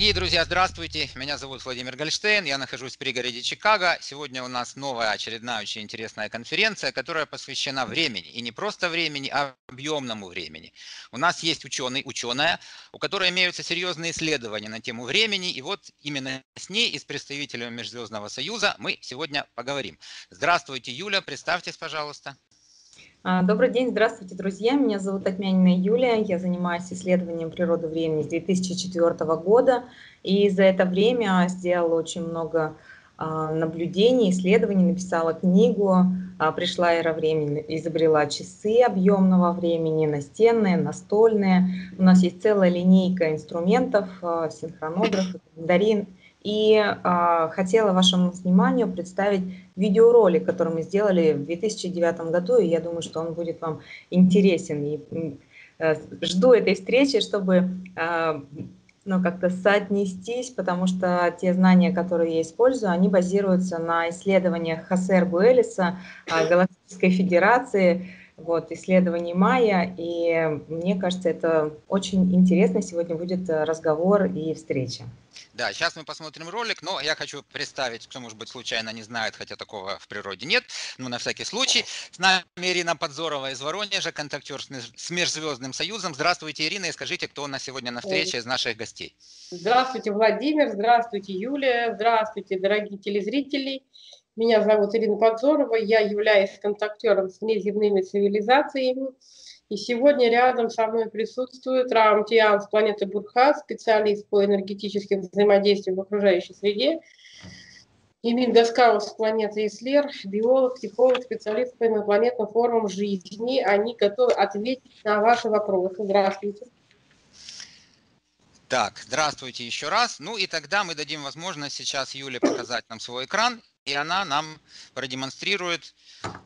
Дорогие друзья, здравствуйте. Меня зовут Владимир Гольштейн. Я нахожусь в пригороде Чикаго. Сегодня у нас новая очередная очень интересная конференция, которая посвящена времени. И не просто времени, а объемному времени. У нас есть ученый, ученая, у которой имеются серьезные исследования на тему времени. И вот именно с ней и с представителем Межзвездного Союза мы сегодня поговорим. Здравствуйте, Юля. Представьтесь, пожалуйста. А, добрый день, здравствуйте, друзья. Меня зовут Татьмянина Юлия. Я занимаюсь исследованием природы времени с 2004 года. И за это время сделала очень много а, наблюдений, исследований, написала книгу а, «Пришла эра времени», изобрела часы объемного времени, настенные, настольные. У нас есть целая линейка инструментов, синхронографы, календари, и э, хотела вашему вниманию представить видеоролик, который мы сделали в 2009 году, и я думаю, что он будет вам интересен. И, э, жду этой встречи, чтобы э, ну, как-то соотнестись, потому что те знания, которые я использую, они базируются на исследованиях Хосе Аргуэлиса, э, Галактической Федерации, вот, исследований Майя, и мне кажется, это очень интересно. Сегодня будет разговор и встреча. Да, сейчас мы посмотрим ролик, но я хочу представить, кто, может быть, случайно не знает, хотя такого в природе нет, но на всякий случай. С нами Ирина Подзорова из Воронежа, контактер с Межзвездным Союзом. Здравствуйте, Ирина, и скажите, кто у нас сегодня на встрече из наших гостей. Здравствуйте, Владимир, здравствуйте, Юлия, здравствуйте, дорогие телезрители. Меня зовут Ирина Подзорова, я являюсь контактером с внеземными цивилизациями. И сегодня рядом со мной присутствует Рам Тиан с планеты Бурха, специалист по энергетическим взаимодействиям в окружающей среде. Эмиль Гаскаус с планеты Ислер, биолог, психолог, специалист по инопланетным формам жизни. Они готовы ответить на ваши вопросы. Здравствуйте. Так, здравствуйте еще раз. Ну и тогда мы дадим возможность сейчас Юле показать нам свой экран, и она нам продемонстрирует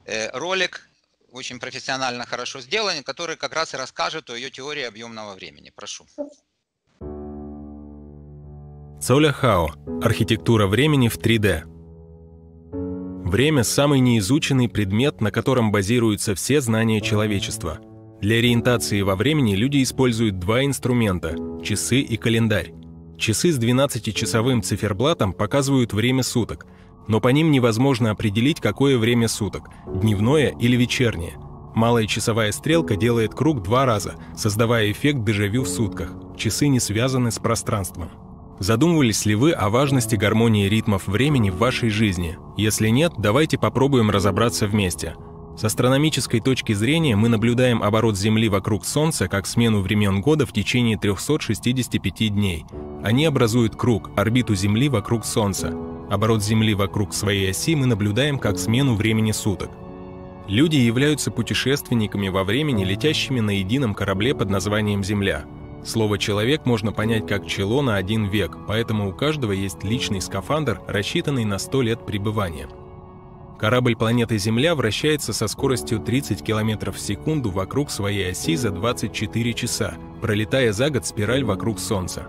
э, ролик очень профессионально хорошо сделан, который как раз и расскажет о ее теории объемного времени. Прошу. Цоля Хао. Архитектура времени в 3D. Время – самый неизученный предмет, на котором базируются все знания человечества. Для ориентации во времени люди используют два инструмента – часы и календарь. Часы с 12-часовым циферблатом показывают время суток – но по ним невозможно определить, какое время суток – дневное или вечернее. Малая часовая стрелка делает круг два раза, создавая эффект дежавю в сутках. Часы не связаны с пространством. Задумывались ли вы о важности гармонии ритмов времени в вашей жизни? Если нет, давайте попробуем разобраться вместе. С астрономической точки зрения мы наблюдаем оборот Земли вокруг Солнца как смену времен года в течение 365 дней. Они образуют круг, орбиту Земли вокруг Солнца. Оборот Земли вокруг своей оси мы наблюдаем как смену времени суток. Люди являются путешественниками во времени, летящими на едином корабле под названием Земля. Слово «человек» можно понять как «чело на один век», поэтому у каждого есть личный скафандр, рассчитанный на 100 лет пребывания. Корабль планеты Земля вращается со скоростью 30 км в секунду вокруг своей оси за 24 часа, пролетая за год спираль вокруг Солнца.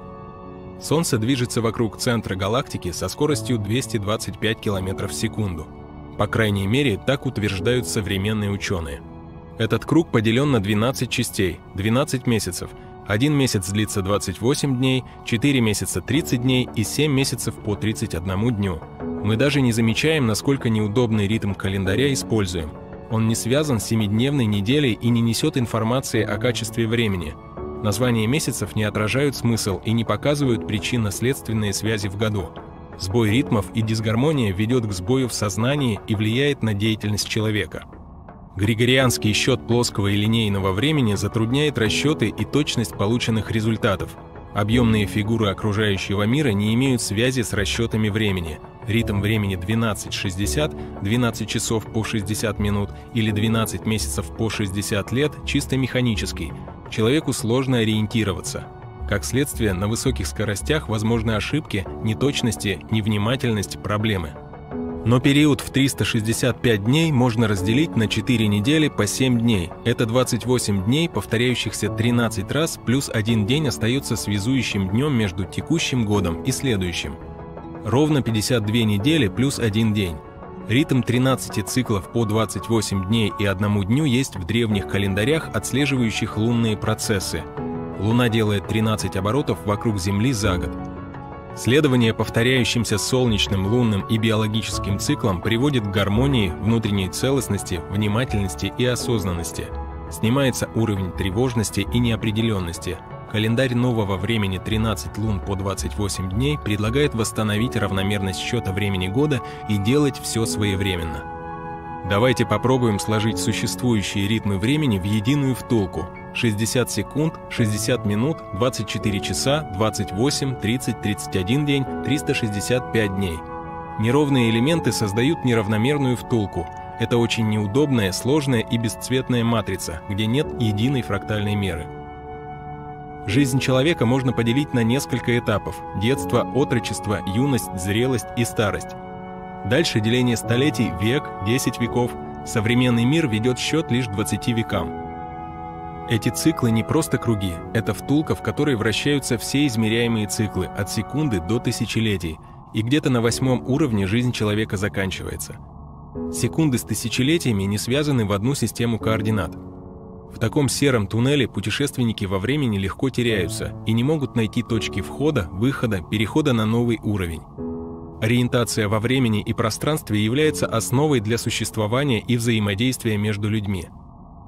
Солнце движется вокруг центра галактики со скоростью 225 км в секунду. По крайней мере, так утверждают современные ученые. Этот круг поделен на 12 частей, 12 месяцев. Один месяц длится 28 дней, 4 месяца 30 дней и 7 месяцев по 31 дню. Мы даже не замечаем, насколько неудобный ритм календаря используем. Он не связан с семидневной неделей и не несет информации о качестве времени – Названия месяцев не отражают смысл и не показывают причинно-следственные связи в году. Сбой ритмов и дисгармония ведет к сбою в сознании и влияет на деятельность человека. Григорианский счет плоского и линейного времени затрудняет расчеты и точность полученных результатов. Объемные фигуры окружающего мира не имеют связи с расчетами времени. Ритм времени 12-60, 12 часов по 60 минут или 12 месяцев по 60 лет чисто механический – человеку сложно ориентироваться. Как следствие, на высоких скоростях возможны ошибки, неточности, невнимательность, проблемы. Но период в 365 дней можно разделить на 4 недели по 7 дней. Это 28 дней, повторяющихся 13 раз, плюс один день остается связующим днем между текущим годом и следующим. Ровно 52 недели плюс один день. Ритм 13 циклов по 28 дней и одному дню есть в древних календарях, отслеживающих лунные процессы. Луна делает 13 оборотов вокруг Земли за год. Следование повторяющимся солнечным, лунным и биологическим циклам приводит к гармонии, внутренней целостности, внимательности и осознанности. Снимается уровень тревожности и неопределенности. Календарь нового времени 13 лун по 28 дней предлагает восстановить равномерность счета времени года и делать все своевременно. Давайте попробуем сложить существующие ритмы времени в единую втулку – 60 секунд, 60 минут, 24 часа, 28, 30, 31 день, 365 дней. Неровные элементы создают неравномерную втулку. Это очень неудобная, сложная и бесцветная матрица, где нет единой фрактальной меры. Жизнь человека можно поделить на несколько этапов – детство, отрочество, юность, зрелость и старость. Дальше деление столетий – век, 10 веков. Современный мир ведет счет лишь 20 векам. Эти циклы не просто круги, это втулка, в которой вращаются все измеряемые циклы от секунды до тысячелетий, и где-то на восьмом уровне жизнь человека заканчивается. Секунды с тысячелетиями не связаны в одну систему координат. В таком сером туннеле путешественники во времени легко теряются и не могут найти точки входа, выхода, перехода на новый уровень. Ориентация во времени и пространстве является основой для существования и взаимодействия между людьми –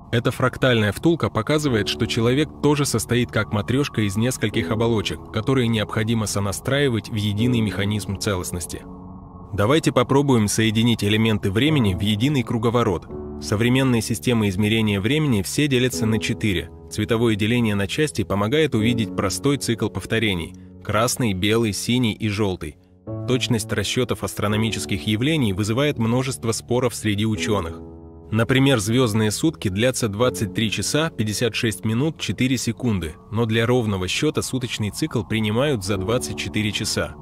эта фрактальная втулка показывает, что человек тоже состоит как матрешка из нескольких оболочек, которые необходимо сонастраивать в единый механизм целостности. Давайте попробуем соединить элементы времени в единый круговорот. Современные системы измерения времени все делятся на четыре. Цветовое деление на части помогает увидеть простой цикл повторений – красный, белый, синий и желтый. Точность расчетов астрономических явлений вызывает множество споров среди ученых – Например, звездные сутки длятся 23 часа 56 минут 4 секунды, но для ровного счета суточный цикл принимают за 24 часа.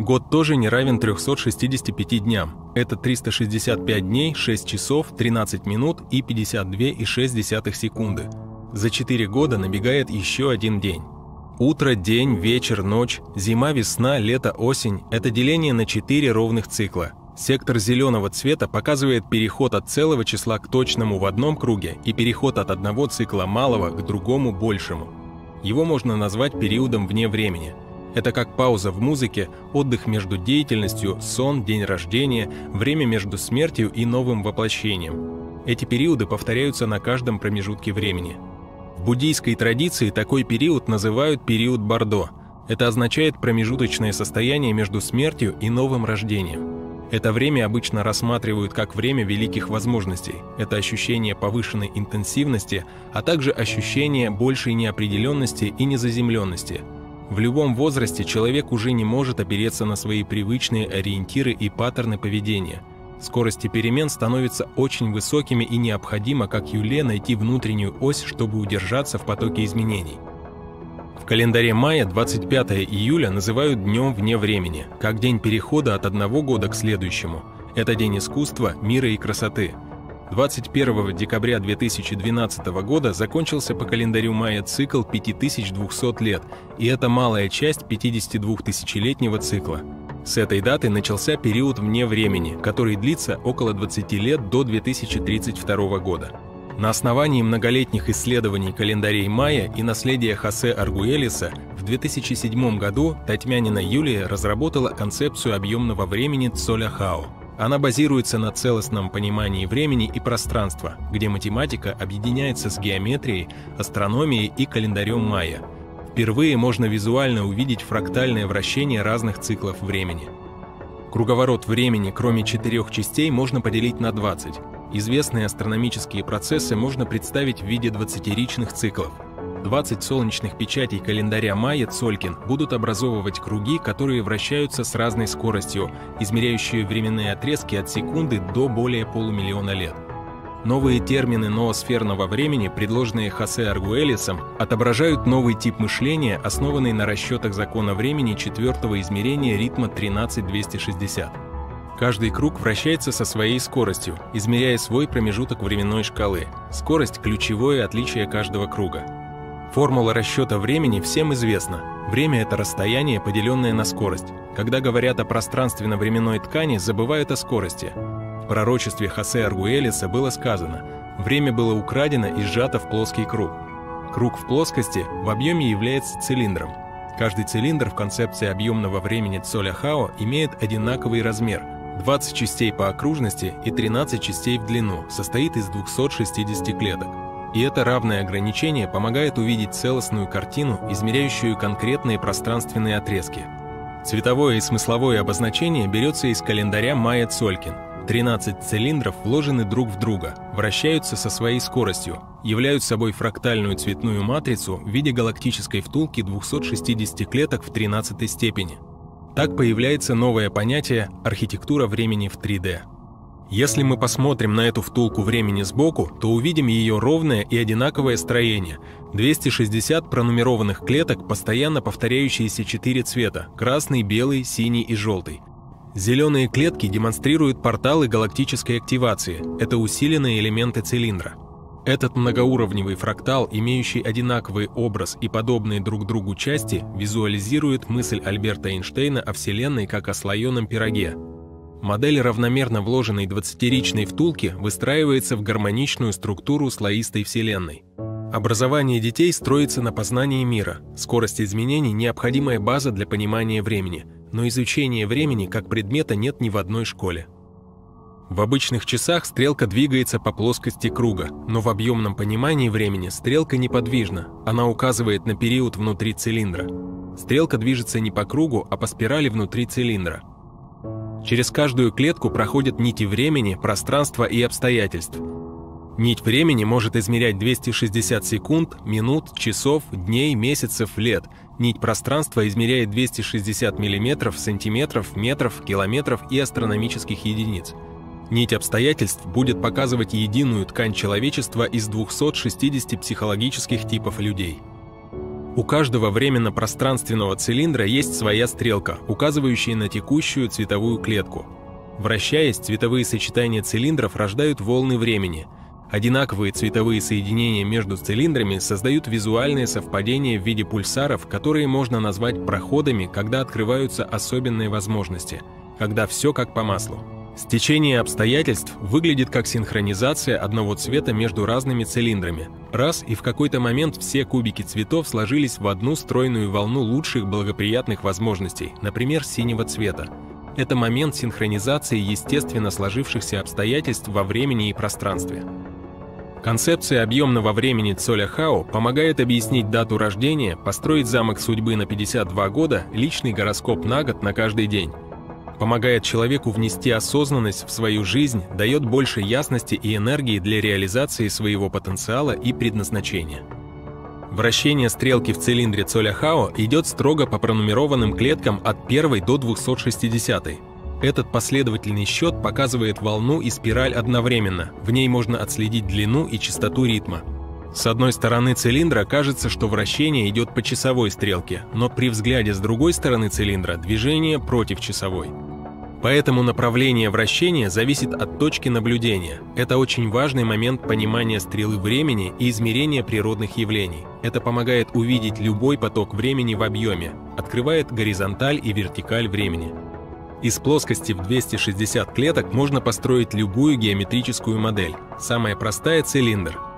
Год тоже не равен 365 дням. Это 365 дней, 6 часов, 13 минут и 52,6 секунды. За 4 года набегает еще один день. Утро, день, вечер, ночь, зима, весна, лето, осень – это деление на 4 ровных цикла – Сектор зеленого цвета показывает переход от целого числа к точному в одном круге и переход от одного цикла малого к другому большему. Его можно назвать периодом вне времени. Это как пауза в музыке, отдых между деятельностью, сон, день рождения, время между смертью и новым воплощением. Эти периоды повторяются на каждом промежутке времени. В буддийской традиции такой период называют период Бордо. Это означает промежуточное состояние между смертью и новым рождением. Это время обычно рассматривают как время великих возможностей. Это ощущение повышенной интенсивности, а также ощущение большей неопределенности и незаземленности. В любом возрасте человек уже не может опереться на свои привычные ориентиры и паттерны поведения. Скорости перемен становятся очень высокими и необходимо, как Юле, найти внутреннюю ось, чтобы удержаться в потоке изменений календаре мая 25 июля называют днем вне времени, как день перехода от одного года к следующему. Это день искусства, мира и красоты. 21 декабря 2012 года закончился по календарю мая цикл 5200 лет, и это малая часть 52-тысячелетнего цикла. С этой даты начался период вне времени, который длится около 20 лет до 2032 года. На основании многолетних исследований календарей Майя и наследия Хосе Аргуэлиса в 2007 году Татьмянина Юлия разработала концепцию объемного времени Цоляхао. Она базируется на целостном понимании времени и пространства, где математика объединяется с геометрией, астрономией и календарем Майя. Впервые можно визуально увидеть фрактальное вращение разных циклов времени. Круговорот времени, кроме четырех частей, можно поделить на 20. Известные астрономические процессы можно представить в виде 20-ричных циклов. 20 солнечных печатей календаря Майя Цолькин будут образовывать круги, которые вращаются с разной скоростью, измеряющие временные отрезки от секунды до более полумиллиона лет. Новые термины ноосферного времени, предложенные Хосе Аргуэлисом, отображают новый тип мышления, основанный на расчетах закона времени четвертого измерения ритма 13260. Каждый круг вращается со своей скоростью, измеряя свой промежуток временной шкалы. Скорость – ключевое отличие каждого круга. Формула расчета времени всем известна. Время – это расстояние, поделенное на скорость. Когда говорят о пространственно-временной ткани, забывают о скорости. В пророчестве Хосе Аргуэлиса было сказано «Время было украдено и сжато в плоский круг». Круг в плоскости в объеме является цилиндром. Каждый цилиндр в концепции объемного времени Цоля Хао имеет одинаковый размер – 20 частей по окружности и 13 частей в длину, состоит из 260 клеток. И это равное ограничение помогает увидеть целостную картину, измеряющую конкретные пространственные отрезки. Цветовое и смысловое обозначение берется из календаря Майя Цолькин. 13 цилиндров вложены друг в друга, вращаются со своей скоростью, являют собой фрактальную цветную матрицу в виде галактической втулки 260 клеток в 13 степени. Так появляется новое понятие «архитектура времени в 3D». Если мы посмотрим на эту втулку времени сбоку, то увидим ее ровное и одинаковое строение. 260 пронумерованных клеток, постоянно повторяющиеся четыре цвета – красный, белый, синий и желтый. Зеленые клетки демонстрируют порталы галактической активации – это усиленные элементы цилиндра. Этот многоуровневый фрактал, имеющий одинаковый образ и подобные друг другу части, визуализирует мысль Альберта Эйнштейна о Вселенной как о слоеном пироге – Модель равномерно вложенной 20-ричной втулки выстраивается в гармоничную структуру слоистой Вселенной. Образование детей строится на познании мира. Скорость изменений – необходимая база для понимания времени, но изучения времени как предмета нет ни в одной школе. В обычных часах стрелка двигается по плоскости круга, но в объемном понимании времени стрелка неподвижна, она указывает на период внутри цилиндра. Стрелка движется не по кругу, а по спирали внутри цилиндра. Через каждую клетку проходят нити времени, пространства и обстоятельств. Нить времени может измерять 260 секунд, минут, часов, дней, месяцев, лет. Нить пространства измеряет 260 мм, сантиметров, метров, километров и астрономических единиц. Нить обстоятельств будет показывать единую ткань человечества из 260 психологических типов людей. У каждого временно-пространственного цилиндра есть своя стрелка, указывающая на текущую цветовую клетку. Вращаясь, цветовые сочетания цилиндров рождают волны времени. Одинаковые цветовые соединения между цилиндрами создают визуальное совпадение в виде пульсаров, которые можно назвать проходами, когда открываются особенные возможности, когда все как по маслу. Стечение обстоятельств выглядит как синхронизация одного цвета между разными цилиндрами. Раз и в какой-то момент все кубики цветов сложились в одну стройную волну лучших благоприятных возможностей, например, синего цвета. Это момент синхронизации естественно сложившихся обстоятельств во времени и пространстве. Концепция объемного времени Цоля Хао помогает объяснить дату рождения, построить замок судьбы на 52 года, личный гороскоп на год на каждый день помогает человеку внести осознанность в свою жизнь, дает больше ясности и энергии для реализации своего потенциала и предназначения. Вращение стрелки в цилиндре Цоля-Хао идет строго по пронумерованным клеткам от 1 до 260. Этот последовательный счет показывает волну и спираль одновременно, в ней можно отследить длину и частоту ритма. С одной стороны цилиндра кажется, что вращение идет по часовой стрелке, но при взгляде с другой стороны цилиндра движение против часовой. Поэтому направление вращения зависит от точки наблюдения. Это очень важный момент понимания стрелы времени и измерения природных явлений. Это помогает увидеть любой поток времени в объеме, открывает горизонталь и вертикаль времени. Из плоскости в 260 клеток можно построить любую геометрическую модель. Самая простая – цилиндр.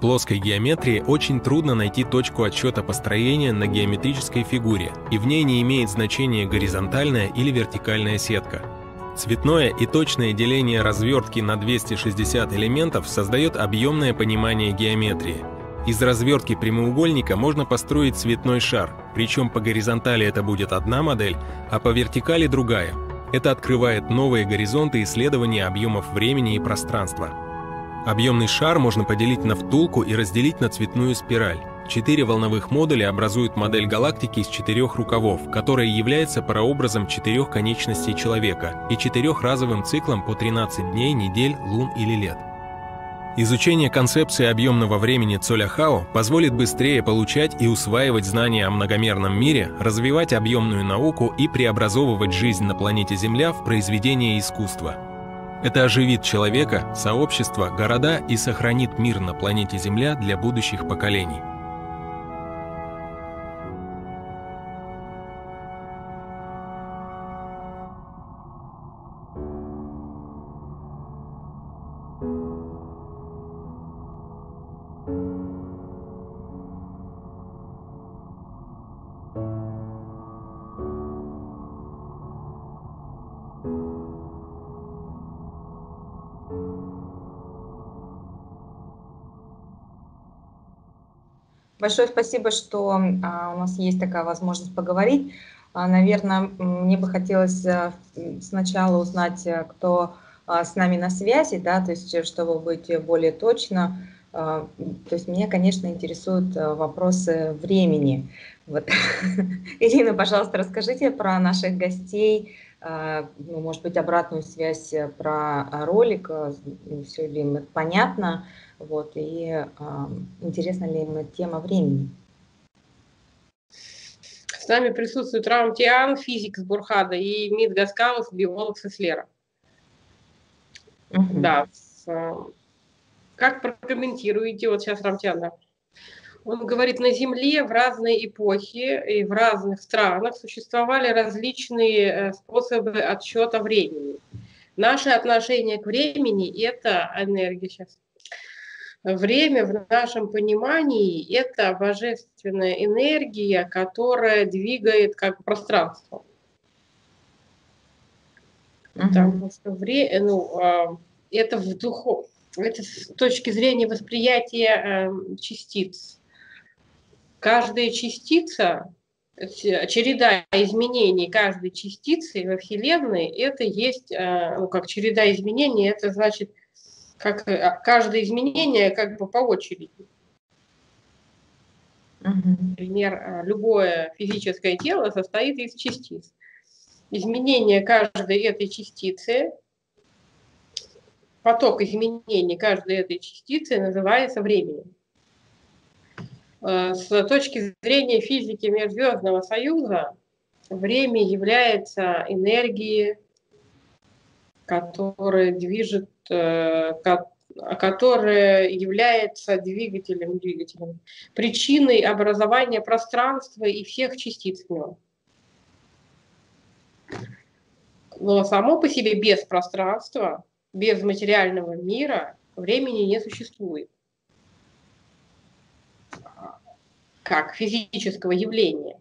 В плоской геометрии очень трудно найти точку отсчета построения на геометрической фигуре, и в ней не имеет значения горизонтальная или вертикальная сетка. Цветное и точное деление развертки на 260 элементов создает объемное понимание геометрии. Из развертки прямоугольника можно построить цветной шар, причем по горизонтали это будет одна модель, а по вертикали другая. Это открывает новые горизонты исследования объемов времени и пространства. Объемный шар можно поделить на втулку и разделить на цветную спираль. Четыре волновых модуля образуют модель галактики из четырех рукавов, которая является прообразом четырех конечностей человека и четырехразовым циклом по 13 дней, недель, лун или лет. Изучение концепции объемного времени Цоля-Хао позволит быстрее получать и усваивать знания о многомерном мире, развивать объемную науку и преобразовывать жизнь на планете Земля в произведение искусства. Это оживит человека, сообщество, города и сохранит мир на планете Земля для будущих поколений. Большое спасибо, что а, у нас есть такая возможность поговорить. А, наверное, мне бы хотелось а, сначала узнать, а, кто а, с нами на связи, да, то есть чтобы быть более точно. То есть меня, конечно, интересуют вопросы времени. Вот. Ирина, пожалуйста, расскажите про наших гостей, ну, может быть, обратную связь про ролик, все ли им понятно, вот, и интересна ли им тема времени. С нами присутствует Раум Тиан, физик с Бурхада, и Мид Гаскалов, биолог с Ислера. Угу. Да. Как прокомментируете, вот сейчас Рамтяна, он говорит, на Земле в разные эпохи и в разных странах существовали различные э, способы отсчета времени. Наше отношение к времени – это энергия сейчас. Время в нашем понимании – это божественная энергия, которая двигает как пространство. Mm-hmm. Потому что время, ну, а, это в духу, это с точки зрения восприятия э, частиц каждая частица, череда изменений каждой частицы во Вселенной, это есть, э, ну, как череда изменений, это значит, как э, каждое изменение как бы по очереди. Например, э, любое физическое тело состоит из частиц. Изменение каждой этой частицы, поток изменений каждой этой частицы называется временем. Э, с точки зрения физики Межзвездного Союза, время является энергией, которая движет, которая является двигателем, двигателем, причиной образования пространства и всех частиц в нем. Но само по себе без пространства, без материального мира времени не существует. как физического явления.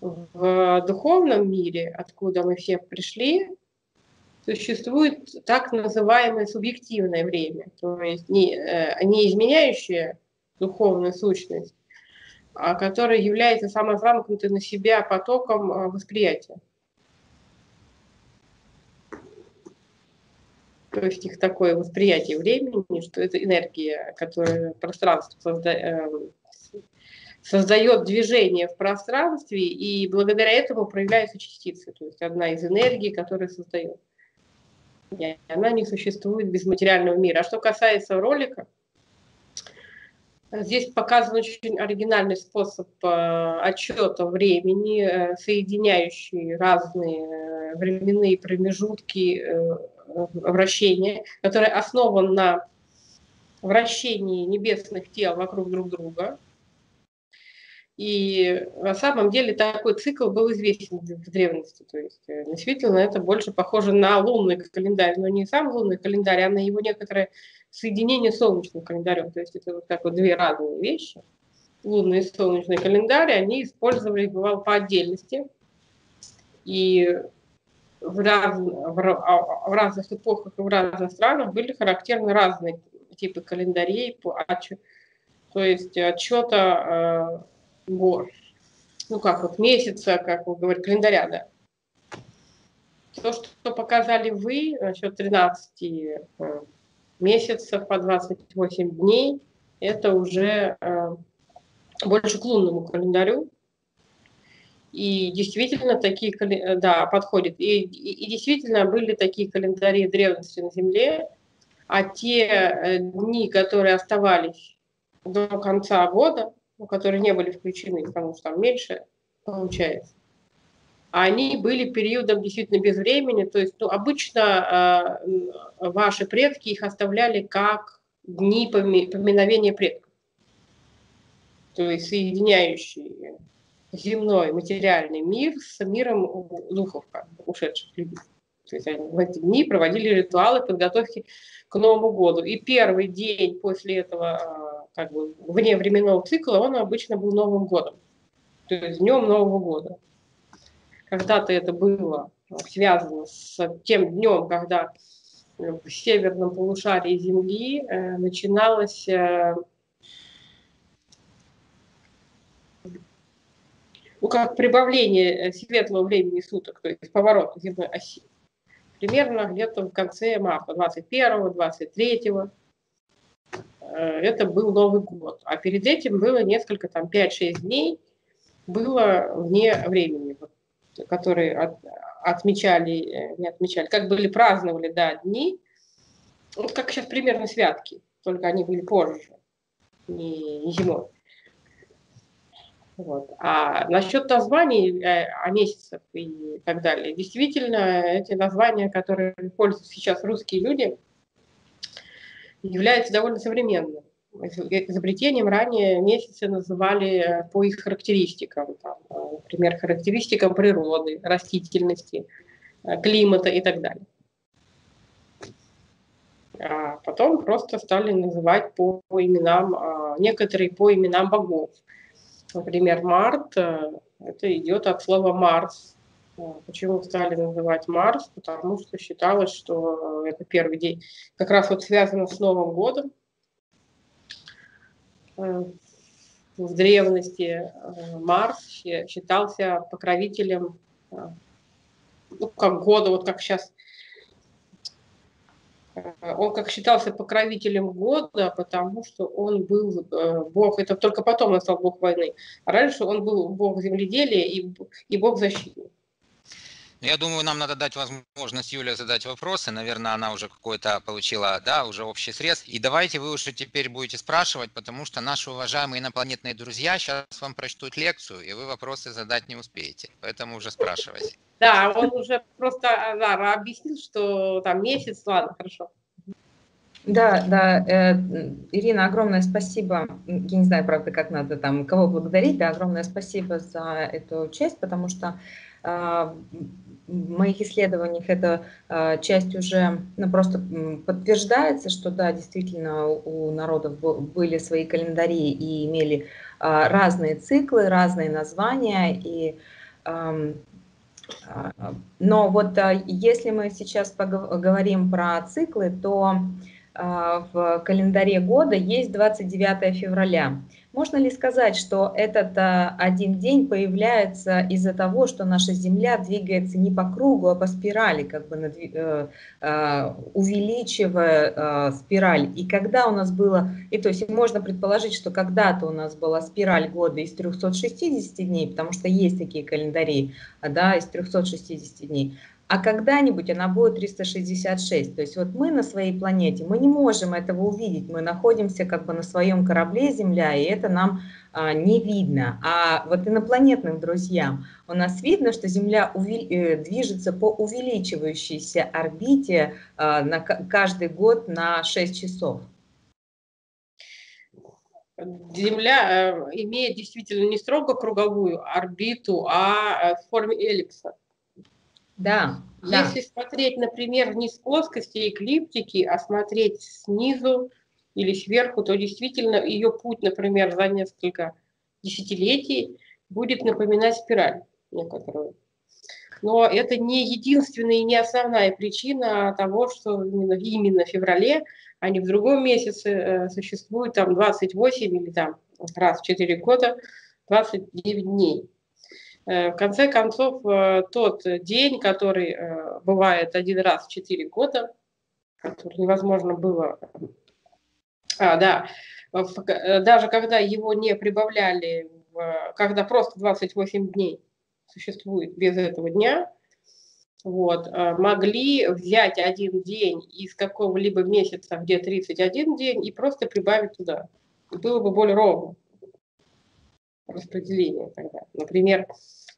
В духовном мире, откуда мы все пришли, существует так называемое субъективное время, то есть не, э, не изменяющее духовную сущность, а которое является самозамкнутым на себя потоком э, восприятия. То есть их такое восприятие времени, что это энергия, которая пространство созда... Эм, создает движение в пространстве, и благодаря этому проявляются частицы. То есть одна из энергий, которая создает. И она не существует без материального мира. А что касается ролика, Здесь показан очень оригинальный способ э, отчета времени, э, соединяющий разные э, временные промежутки вращения, который основан на вращении небесных тел вокруг друг друга. И на самом деле такой цикл был известен в древности. То есть э, действительно это больше похоже на лунный календарь, но не сам лунный календарь, а на его некоторое соединение с солнечным календарем. То есть это вот так вот две разные вещи. Лунный и солнечный календарь, они использовались, бывало, по отдельности. И в, раз, в, а, в разных эпохах и в разных странах были характерны разные типы календарей по то есть отчета э, гор. Ну как вот месяца, как вы говорите, календаря, да. То, что показали вы, насчет 13 э, месяцев по 28 дней, это уже э, больше к лунному календарю, и действительно такие, э, да, подходит. И, и, и действительно были такие календари древности на Земле, а те э, дни, которые оставались до конца года, которые не были включены, потому что там меньше получается, они были периодом действительно без времени. То есть ну, обычно э, ваши предки их оставляли как дни поминовения предков. То есть соединяющие земной материальный мир с миром духов, ушедших людей. То есть они в эти дни проводили ритуалы подготовки к Новому году. И первый день после этого а, как бы, вне временного цикла, он обычно был Новым годом. То есть днем Нового года. Когда-то это было связано с тем днем, когда в северном полушарии Земли э, начиналось э, ну, как прибавление э, светлого времени суток, то есть поворот земной оси, примерно где-то в конце марта, 21 23 это был Новый год. А перед этим было несколько, там, 5-6 дней было вне времени, которые от, отмечали, э, не отмечали, как были праздновали, да, дни, вот как сейчас примерно святки, только они были позже, не зимой. Вот. А насчет названий э, о месяцах и так далее, действительно, эти названия, которые пользуются сейчас русские люди, являются довольно современными. Изобретением ранее месяцы называли по их характеристикам, там, например, характеристикам природы, растительности, э, климата и так далее. А потом просто стали называть по именам, а, некоторые по именам богов. Например, Март, э, это идет от слова Марс. Э, почему стали называть Марс? Потому что считалось, что это первый день. Как раз вот связано с Новым годом. Э, в древности Марс считался покровителем ну, как года, вот как сейчас Э, он как считался покровителем года, потому что он был э, бог, это только потом он стал бог войны. А раньше он был бог земледелия и, и бог защиты. Я думаю, нам надо дать возможность Юле задать вопросы. Наверное, она уже какой-то получила, да, уже общий срез. И давайте вы уже теперь будете спрашивать, потому что наши уважаемые инопланетные друзья сейчас вам прочтут лекцию, и вы вопросы задать не успеете. Поэтому уже спрашивайте. Да, он уже просто да, объяснил, что там месяц, ладно, хорошо. Да, да, э, Ирина, огромное спасибо. Я не знаю, правда, как надо там кого благодарить, да, огромное спасибо за эту честь, потому что э, моих исследованиях эта часть уже ну, просто подтверждается, что да, действительно у народов были свои календари и имели э, разные циклы, разные названия, и э, но вот если мы сейчас поговорим про циклы, то в календаре года есть 29 февраля. Можно ли сказать, что этот а, один день появляется из-за того, что наша Земля двигается не по кругу, а по спирали, как бы э, а, увеличивая спираль? И когда у нас было, и то есть можно предположить, что когда-то у нас была спираль года из 360 дней, потому что есть такие календари, да, из 360 дней, а когда-нибудь она будет 366. То есть вот мы на своей планете, мы не можем этого увидеть, мы находимся как бы на своем корабле Земля, и это нам а, не видно. А вот инопланетным друзьям у нас видно, что Земля. Э, движется по увеличивающейся орбите а, на каждый год на 6 часов. Земля э, имеет действительно не строго круговую орбиту, а э, в форме эллипса. Да. Если да. смотреть, например, не с плоскости эклиптики, а смотреть снизу или сверху, то действительно ее путь, например, за несколько десятилетий будет напоминать спираль некоторую. Но это не единственная и не основная причина того, что именно, именно в феврале, а не в другом месяце э, существует там 28 или там раз в 4 года 29 дней. Э, в конце концов, э, тот день, который э, бывает один раз в четыре года, который невозможно было... А, да, даже когда его не прибавляли, когда просто 28 дней существует без этого дня, вот, могли взять один день из какого-либо месяца, где 31 день, и просто прибавить туда. было бы более ровно распределение тогда. Например,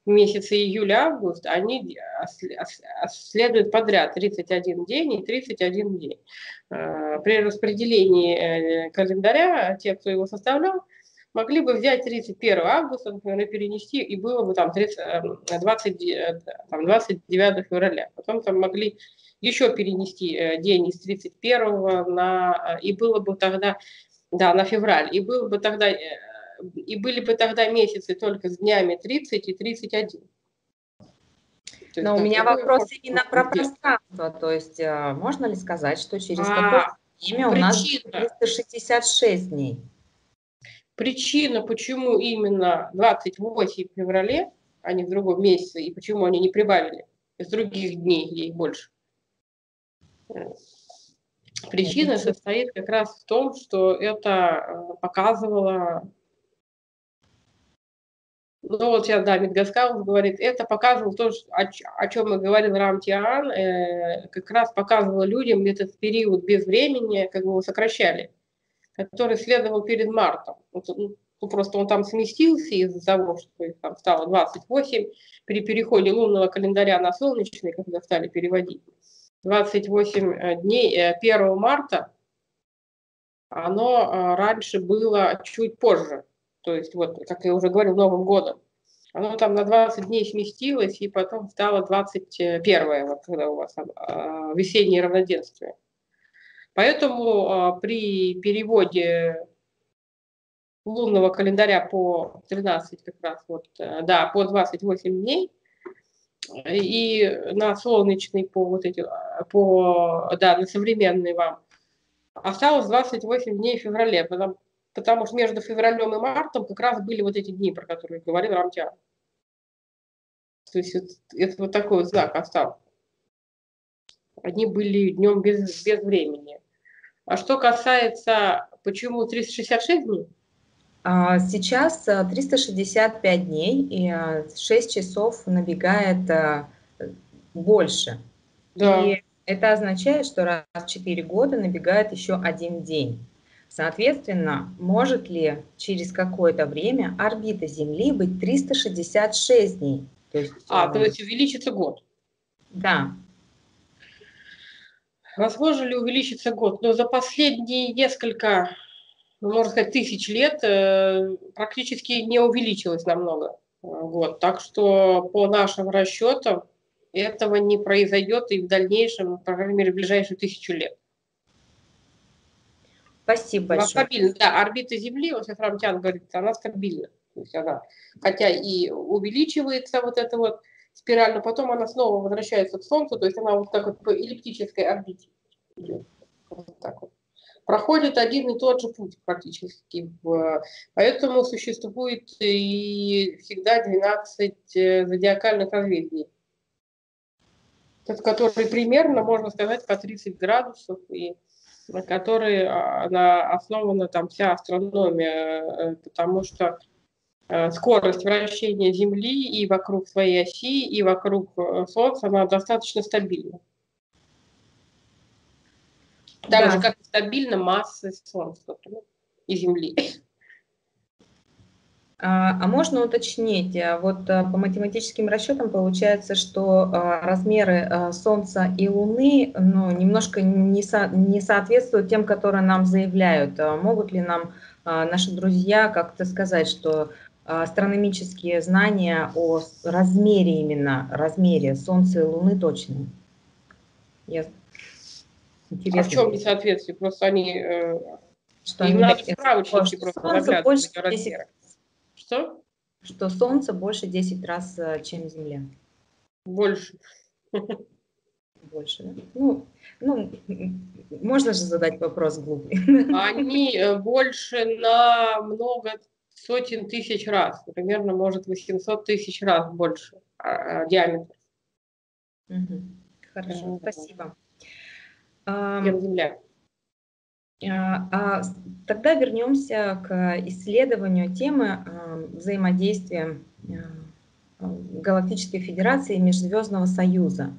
в месяце июля-август они следуют подряд 31 день и 31 день. А, при распределении э, календаря, те, кто его составлял, могли бы взять 31 августа, например, и перенести, и было бы там 30, 20, э, э, там 29 февраля. Потом там могли еще перенести день из 31 на, и было бы тогда, да, на февраль, и было бы тогда и были бы тогда месяцы только с днями 30 и 31. Но у меня вопрос именно про пространство. То есть э, можно ли сказать, что через а, какое время у нас 366 дней? Причина, почему именно 28 в феврале, а не в другом месяце, и почему они не прибавили из других дней, ей больше. Причина состоит как раз в том, что это э, показывало ну вот сейчас, да, Мидгаскаус говорит, это показывало то, о, о чем мы говорил Рамтиан, э, как раз показывало людям этот период без времени, как бы его сокращали, который следовал перед мартом. Вот, ну, просто он там сместился из-за того, что их там стало 28 при переходе лунного календаря на солнечный, когда стали переводить. 28 э, дней 1 э, марта, оно э, раньше было чуть позже, то есть вот, как я уже говорил, Новым годом. Оно там на 20 дней сместилось, и потом стало 21 вот когда у вас а, весеннее равноденствие. Поэтому а, при переводе лунного календаря по 13 как раз вот, э, да, по 28 дней, и на солнечный по вот эти, по, да, на современный вам, осталось 28 дней в феврале, потому, потому что между февралем и мартом как раз были вот эти дни, про которые говорил Рамтян. То есть это, это вот такой вот знак остался. Они были днем без, без времени. А что касается, почему 366 дней? А, сейчас 365 э, дней и 6 э, часов набегает э, больше. Да. И это означает, что раз в 4 года набегает еще один день. Соответственно, может ли через какое-то время орбита Земли быть 366 дней? То есть, а, то есть увеличится год? Да. Возможно ли увеличится год? Но за последние несколько, ну, можно сказать, тысяч лет э, практически не увеличилось намного. Вот. Так что по нашим расчетам этого не произойдет и в дальнейшем, по крайней мере, в ближайшую тысячу лет. Спасибо большое. Она стабильна. Да, орбита Земли, вот сейчас Рамтян говорит, она стабильна. То есть она, хотя и увеличивается вот эта вот спираль, но потом она снова возвращается к Солнцу, то есть она вот так вот по эллиптической орбите идет. Вот так вот. Проходит один и тот же путь практически. Поэтому существует и всегда 12 э, зодиакальных разведений которые примерно, можно сказать, по 30 градусов и на которой а, она основана там вся астрономия, э, потому что э, скорость вращения Земли и вокруг своей оси, и вокруг э, Солнца, она достаточно стабильна. Так да. же, как стабильна масса Солнца и Земли. А, а можно уточнить, а вот а, по математическим расчетам получается, что размеры Солнца и Луны ну, немножко не, со, не соответствуют тем, которые нам заявляют. Могут ли нам наши друзья как-то сказать, что астрономические знания о размере именно, размере Солнца и Луны точны? Я... Интересно. А в чем несоответствие? Просто они... Э, что им они надо справочники просто Солнце больше 10, что? Что Солнце больше 10 раз, э, чем Земля. Больше. Больше, да? Ну, ну, можно же задать вопрос глупый. Они э, больше на много сотен тысяч раз. Примерно, может, 800 тысяч раз больше а, а, диаметр. Угу. Хорошо, спасибо. Чем Земля. А, а тогда вернемся к исследованию темы а, взаимодействия а, Галактической Федерации и Межзвездного Союза.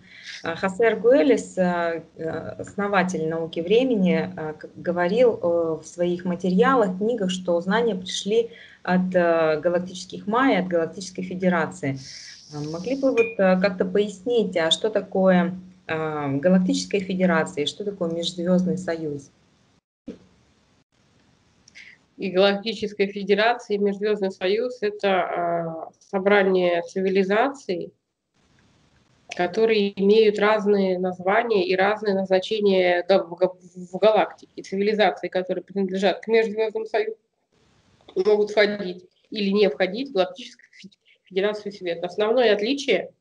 Хосе Аргуэлис, основатель науки времени, говорил в своих материалах, книгах, что знания пришли от галактических майя, от Галактической Федерации. Могли бы вот как-то пояснить, а что такое Галактическая Федерация и что такое Межзвездный Союз? И Галактической Федерации, и Межзвездный Союз – это э, собрание цивилизаций, которые имеют разные названия и разные назначения в галактике. Цивилизации, которые принадлежат к Межзвездному Союзу, могут входить или не входить в Галактическую Федерацию Света. Основное отличие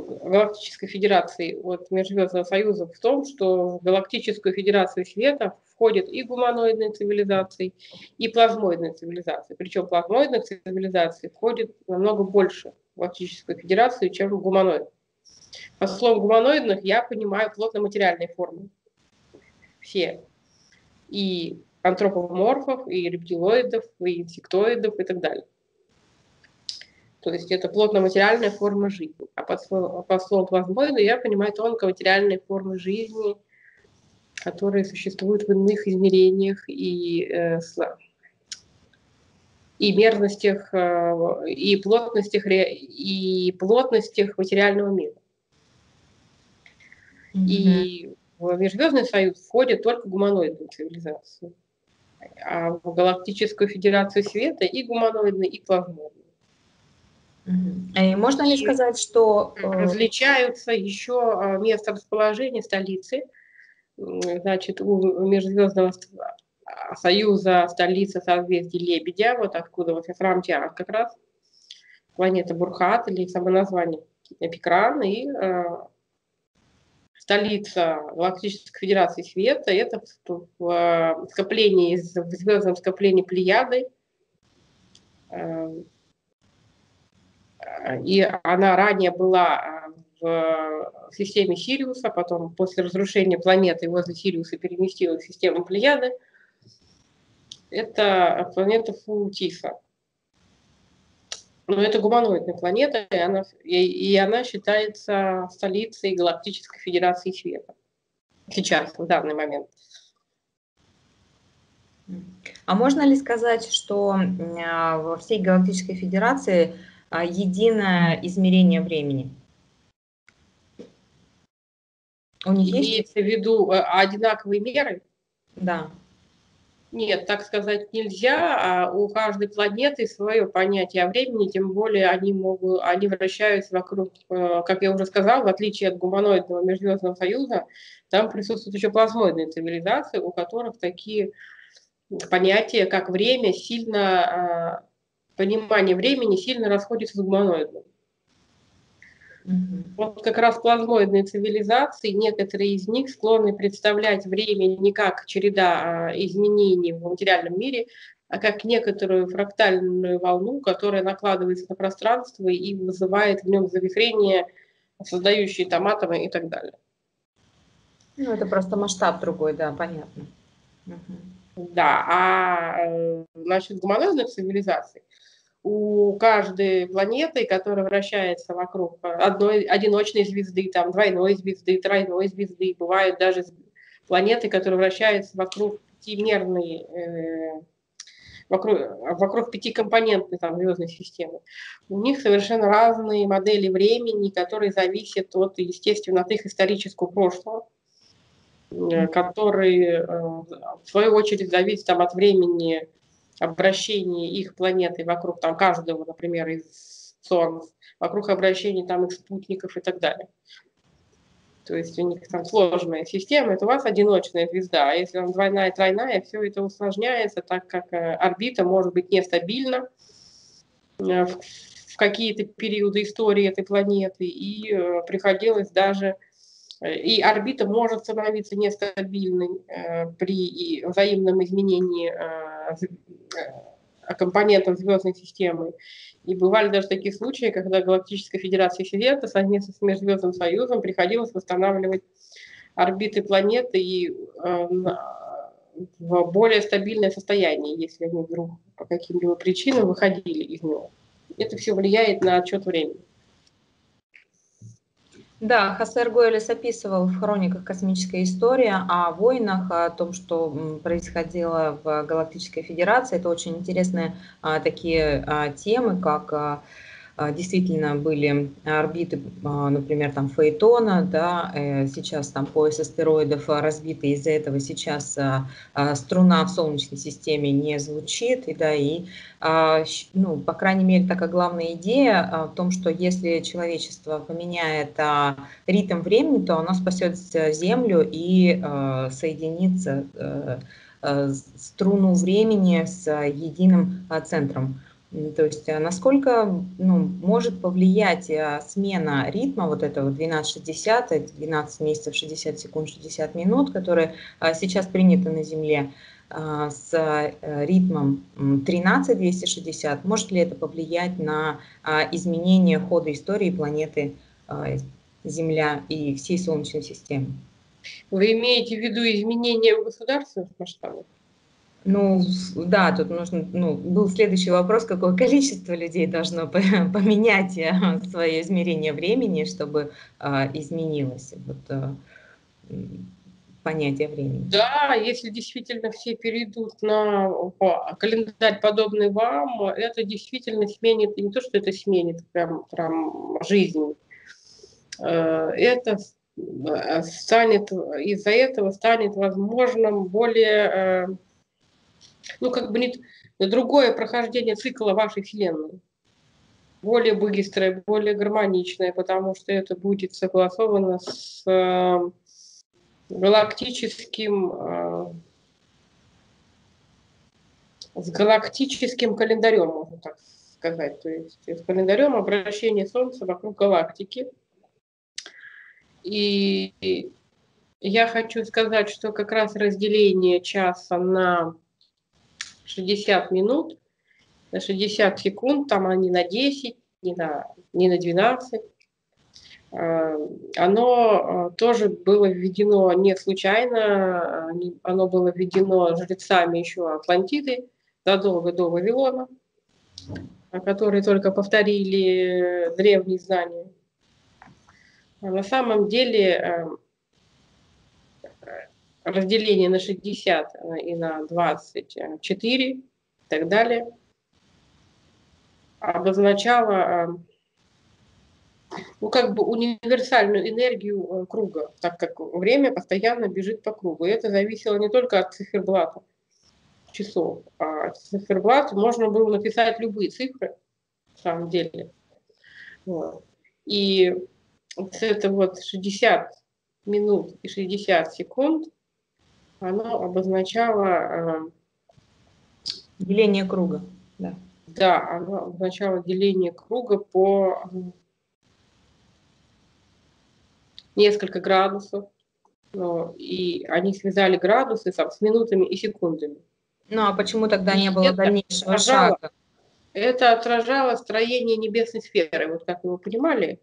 Галактической Федерации от Межзвездного Союза в том, что в Галактическую Федерацию Света входят и гуманоидные цивилизации, и плазмоидные цивилизации. Причем плазмоидные цивилизации входят намного больше в Галактическую Федерацию, чем гуманоид. По словам гуманоидных я понимаю плотно-материальные формы. Все. И антропоморфов, и рептилоидов, и инсектоидов и так далее. То есть это плотно-материальная форма жизни. А под, по словам плазмоида я понимаю тонко-материальные формы жизни, которые существуют в иных измерениях и, э, и мерностях, э, и плотностях, и плотностях материального мира. Mm-hmm. И в Межзвездный союз входят только гуманоидные цивилизации. А в Галактическую Федерацию Света и гуманоидные, и плазмоидные. И можно ли сказать, что... Э, различаются еще э, место расположения столицы. Значит, у Межзвездного союза столица созвездия Лебедя, вот откуда вот Фрамтиан как раз, планета Бурхат или само название Эпикран, и э, столица Галактической Федерации Света, это в, в, в скоплении, в звездном скоплении Плеяды, и она ранее была э, в системе Сириуса, потом после разрушения планеты возле Сириуса переместилась в систему Плеяды. Это планета Футиса. Но это гуманоидная планета, и она, и, и она считается столицей Галактической Федерации Света. Сейчас, в данный момент. А можно ли сказать, что во всей Галактической Федерации единое измерение времени? У них Имеется есть? в виду э, одинаковые меры? Да. Нет, так сказать нельзя. А у каждой планеты свое понятие о времени, тем более они могут, они вращаются вокруг, э, как я уже сказал, в отличие от гуманоидного Межзвездного Союза, там присутствуют еще плазмоидные цивилизации, у которых такие понятия, как время, сильно а, понимание времени сильно расходится с гуманоидным. Вот как раз плазмоидные цивилизации, некоторые из них склонны представлять время не как череда а, изменений в материальном мире, а как некоторую фрактальную волну, которая накладывается на пространство и вызывает в нем завихрение, создающие там атомы и так далее. Ну, это просто масштаб другой, да, понятно. Угу. Да, а э, значит, гуманоидных цивилизаций у каждой планеты, которая вращается вокруг одной одиночной звезды, там двойной звезды, тройной звезды, бывают даже планеты, которые вращаются вокруг пятимерной, э, вокруг, вокруг пятикомпонентной там, звездной системы. У них совершенно разные модели времени, которые зависят от, естественно, от их исторического прошлого э, который, э, в свою очередь, зависит там, от времени обращение их планеты вокруг там каждого, например, из Солнца, вокруг обращения там их спутников и так далее. То есть у них там сложная система, это у вас одиночная звезда, а если она двойная, тройная, все это усложняется, так как э, орбита может быть нестабильна э, в какие-то периоды истории этой планеты, и э, приходилось даже и орбита может становиться нестабильной при взаимном изменении компонентов звездной системы. И бывали даже такие случаи, когда Галактическая Федерация Света совместно с Межзвездным Союзом приходилось восстанавливать орбиты планеты и э, в более стабильное состояние, если они вдруг по каким-либо причинам выходили из него. Это все влияет на отчет времени. Да, Хасер Гойлес описывал в хрониках «Космическая история» о войнах, о том, что происходило в Галактической Федерации. Это очень интересные а, такие а, темы, как а, действительно были орбиты, а, например, там Фейтона, да, э, сейчас там пояс астероидов разбитый, из-за этого сейчас а, струна в Солнечной системе не звучит, и да, и, ну, по крайней мере, такая главная идея в том, что если человечество поменяет ритм времени, то оно спасет Землю и соединится э, э, струну времени с единым центром То есть а насколько ну, может повлиять а, смена ритма вот этого 12-60, 12 месяцев 60 секунд 60 минут, которые а, сейчас приняты на Земле, с э, ритмом 13-260, может ли это повлиять на изменение хода истории планеты Земля и всей Солнечной системы? Вы имеете в виду изменения в государственных масштабах? Ну, да, тут нужно, ну, был следующий вопрос, какое количество людей должно поменять э, свое измерение времени, чтобы а, изменилось вот, а, понятие времени. Да, если действительно все перейдут на календарь, подобный вам, это действительно сменит, не то, что это сменит прям, прям жизнь, это станет, из-за этого станет возможным более ну, как бы не, другое прохождение цикла вашей Вселенной. Более быстрое, более гармоничное, потому что это будет согласовано с э, галактическим э, с галактическим календарем, можно так сказать. То есть с календарем обращения Солнца вокруг галактики. И я хочу сказать, что как раз разделение часа на 60 минут, на 60 секунд, там они на 10, не на, не на 12. А, оно а, тоже было введено не случайно, оно было введено жрецами еще Атлантиды задолго до Вавилона, которые только повторили древние знания. А на самом деле разделение на 60 э, и на 24 и так далее обозначало э, ну, как бы универсальную энергию э, круга, так как время постоянно бежит по кругу. И это зависело не только от циферблата часов, а от циферблата можно было написать любые цифры, на самом деле. Вот. И вот это вот 60 минут и 60 секунд – оно обозначало... Э, деление круга, да. Да, оно обозначало деление круга по несколько градусов. Ну, и они связали градусы с минутами и секундами. Ну а почему тогда не было дальнейшего отражало, шага? Это отражало строение небесной сферы. Вот как вы понимали,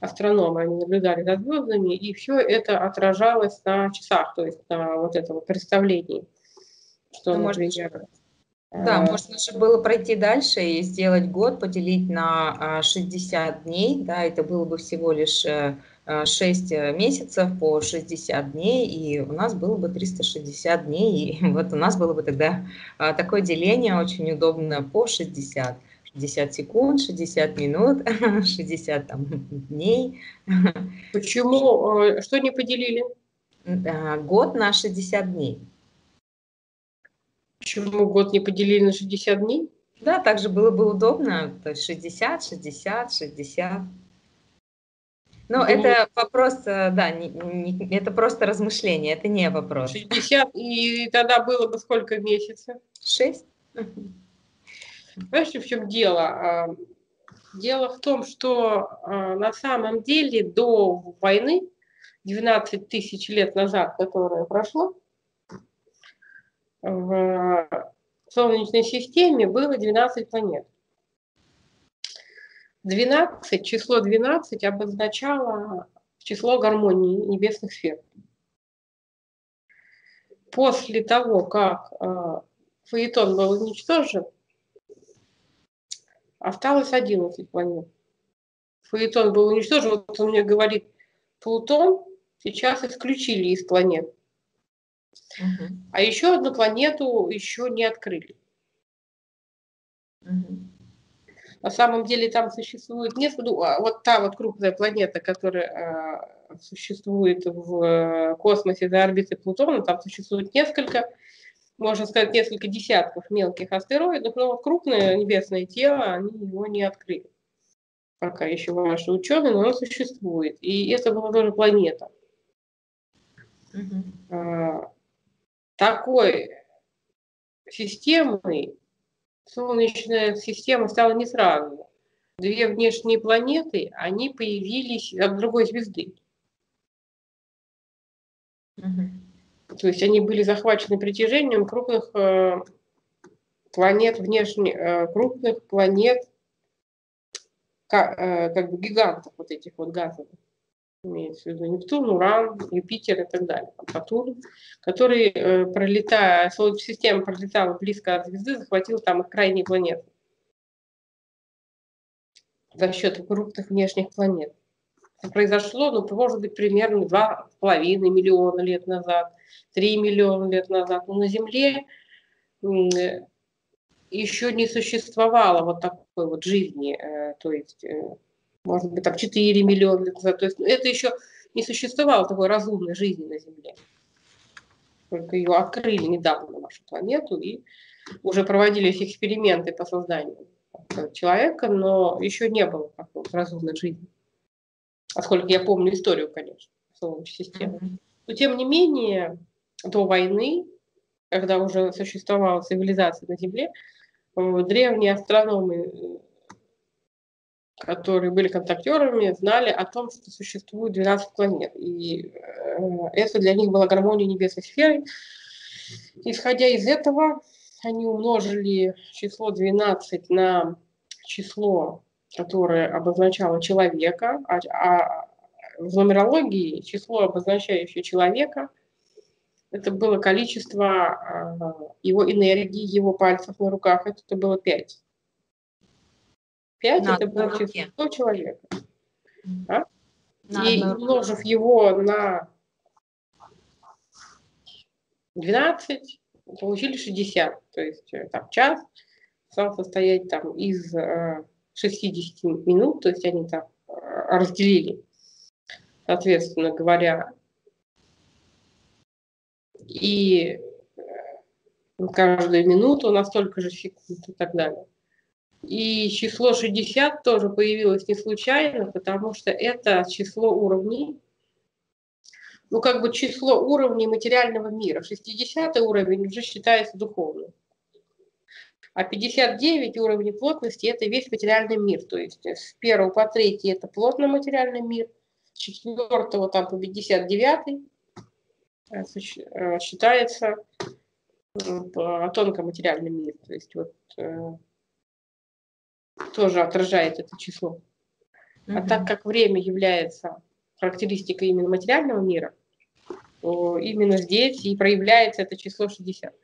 астрономы, они наблюдали за звездами, и все это отражалось на часах, то есть на вот этом представлении, что, ну, например... Да, э, можно же было пройти дальше и сделать год, поделить на 60 а, дней, да, это было бы всего лишь 6 э, э, месяцев по 60 дней, и у нас было бы 360 дней, и вот у нас было бы тогда а, такое деление очень удобно по 60. 50 секунд, 60 минут, 60 там, дней. Почему? Э, что не поделили? Э, год на 60 дней. Почему год не поделили на 60 дней? Да, также было бы удобно. То есть 60, 60, 60. Ну, Думаю, это вопрос, э, да, не, не, это просто размышление, это не вопрос. 60, и тогда было бы сколько месяцев? 6. Понимаешь, в чем дело? Дело в том, что а, на самом деле до войны, 12 тысяч лет назад, которое прошло, в Солнечной системе было 12 планет. 12, число 12 обозначало число гармонии небесных сфер. После того, как а, Фаэтон был уничтожен, осталось 11 планет. Фаэтон был уничтожен, вот он мне говорит, Плутон сейчас исключили из планет. Угу. А еще одну планету еще не открыли. Угу. На самом деле там существует несколько, ну, а вот та вот крупная планета, которая э, существует в э, космосе за орбитой Плутона, там существует несколько можно сказать, несколько десятков мелких астероидов, но вот крупное небесное тело, они его не открыли. Пока еще ваши ученые, но оно существует. И это была тоже планета. Mm-hmm. такой системой Солнечная система стала не сразу. Две внешние планеты, они появились от другой звезды. Угу. То есть они были захвачены притяжением крупных э, планет внешне, э, крупных планет, как, э, как бы гигантов вот этих вот газовых имеется в виду Нептун, Уран, Юпитер и так далее, Сатурн, который, пролетая, Солнечная система пролетала близко от звезды, захватил там их крайние планеты за счет крупных внешних планет. Произошло, ну, может быть, примерно 2,5 миллиона лет назад, 3 миллиона лет назад. Но на Земле еще не существовало вот такой вот жизни, э, то есть э, может быть, там 4 миллиона лет назад. То есть это еще не существовало такой разумной жизни на Земле. Только ее открыли недавно на нашу планету и уже проводились эксперименты по созданию человека, но еще не было такой разумной жизни. Насколько я помню историю, конечно, Солнечной системы. Но тем не менее, до войны, когда уже существовала цивилизация на Земле, э, древние астрономы которые были контактерами, знали о том, что существует 12 планет. И э, это для них была гармония небесной сферы. Исходя из этого, они умножили число 12 на число, которое обозначало человека, а, а в нумерологии число, обозначающее человека, это было количество э, его энергии, его пальцев на руках, это было 5. 5 на это было число человека. А? И умножив его на 12, получили 60. То есть э, там час стал состоять там из 60 э, минут, то есть они там э, разделили, соответственно говоря, и каждую минуту на столько же секунд и так далее. И число 60 тоже появилось не случайно, потому что это число уровней, ну как бы число уровней материального мира. 60 уровень уже считается духовным. А 59 уровней плотности – это весь материальный мир. То есть с 1 по 3 – это плотный материальный мир, с 4 там, по 59 э, э, считается тонкий материальный мир. То есть вот э, тоже отражает это число. А так как время является характеристикой именно материального мира, то именно здесь и проявляется это число 60.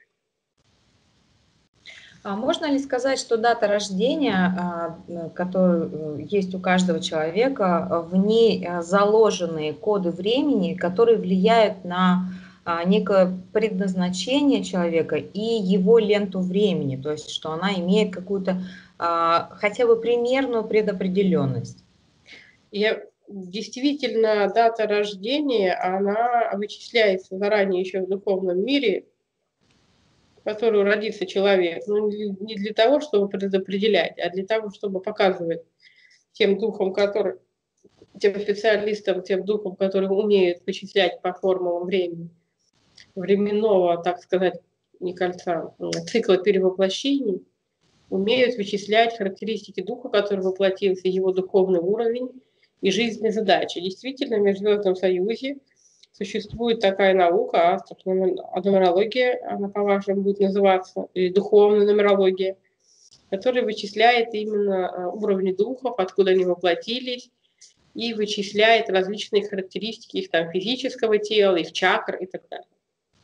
А можно ли сказать, что дата рождения, а, которая э, есть у каждого человека, в ней а, заложены коды времени, которые влияют на а, некое предназначение человека и его ленту времени, то есть что она имеет какую-то а, хотя бы примерную предопределенность? Я, действительно, дата рождения, она вычисляется заранее еще в духовном мире, которую родится человек. Ну, не для того, чтобы предопределять, а для того, чтобы показывать тем духом, который, тем специалистам, тем духом, которые умеют вычислять по формулам времени, временного, так сказать, не кольца, цикла перевоплощений, умеют вычислять характеристики духа, который воплотился, его духовный уровень и жизненные задачи. Действительно, в Межзвездном Союзе существует такая наука, нумерология, она по-вашему будет называться, или духовная нумерология, которая вычисляет именно а, уровни духов, откуда они воплотились, и вычисляет различные характеристики их там физического тела, их чакр и так далее,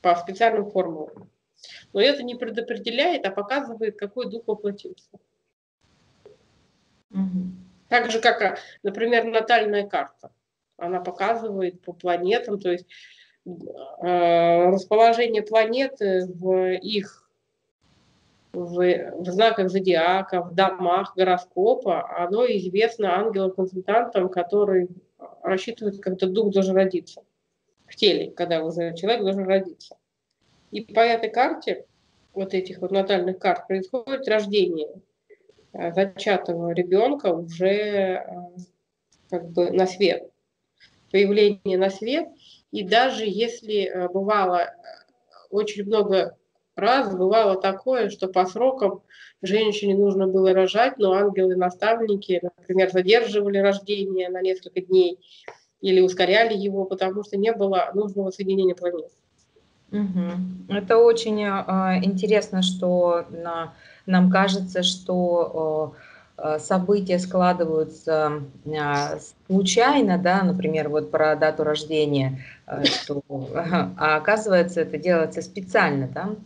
по специальным формулам. Но это не предопределяет, а показывает, какой дух воплотился. Угу. Так же, как, а, например, натальная карта. Она показывает по планетам, то есть э, расположение планеты в их в, в знаках зодиака, в домах гороскопа, оно известно ангелам-консультантам, которые рассчитывают, когда дух должен родиться в теле, когда уже человек должен родиться. И по этой карте, вот этих вот натальных карт, происходит рождение э, зачатого ребенка уже э, как бы на свет, появление на свет. И даже если э, бывало очень много раз бывало такое, что по срокам женщине нужно было рожать, но ангелы-наставники, например, задерживали рождение на несколько дней или ускоряли его, потому что не было нужного соединения планет. Угу. Это очень э, интересно, что на, нам кажется, что э, события складываются э, случайно, да, например, вот про дату рождения, э, что, а оказывается это делается специально, да?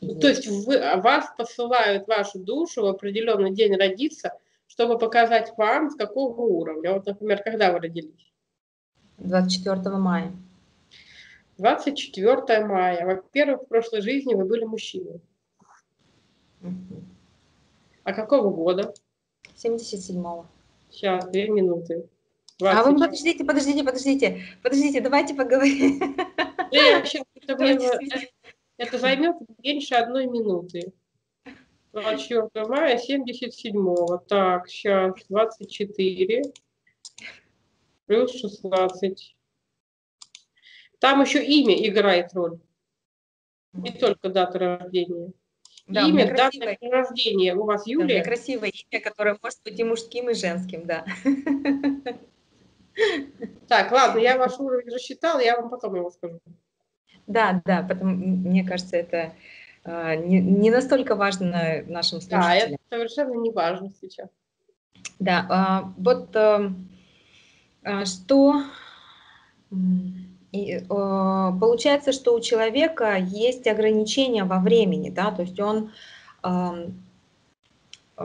Ну, то есть вы, а вас посылают вашу душу в определенный день родиться, чтобы показать вам, с какого уровня. Вот, например, когда вы родились? 24 мая. 24 мая. Во-первых, в прошлой жизни вы были мужчиной. Угу. А какого года? 77-го. Сейчас, две минуты. 20. А вы подождите, подождите, подождите. Подождите, давайте поговорим. Я сейчас, это займет меньше одной минуты. 24 мая 77-го. Так, сейчас 24 плюс 16. Там еще имя играет роль. Не только дата рождения. Да, имя, дата рождения. У вас Юлия? Да, красивое имя, которое может быть и мужским, и женским, да. Так, ладно, я ваш уровень рассчитала, я вам потом его скажу. Да, да, потому мне кажется, это э, не, не настолько важно нашим слушателям. Да, это совершенно не важно сейчас. Да, э, вот э, что и, э, получается, что у человека есть ограничения во времени, да, то есть он э, э,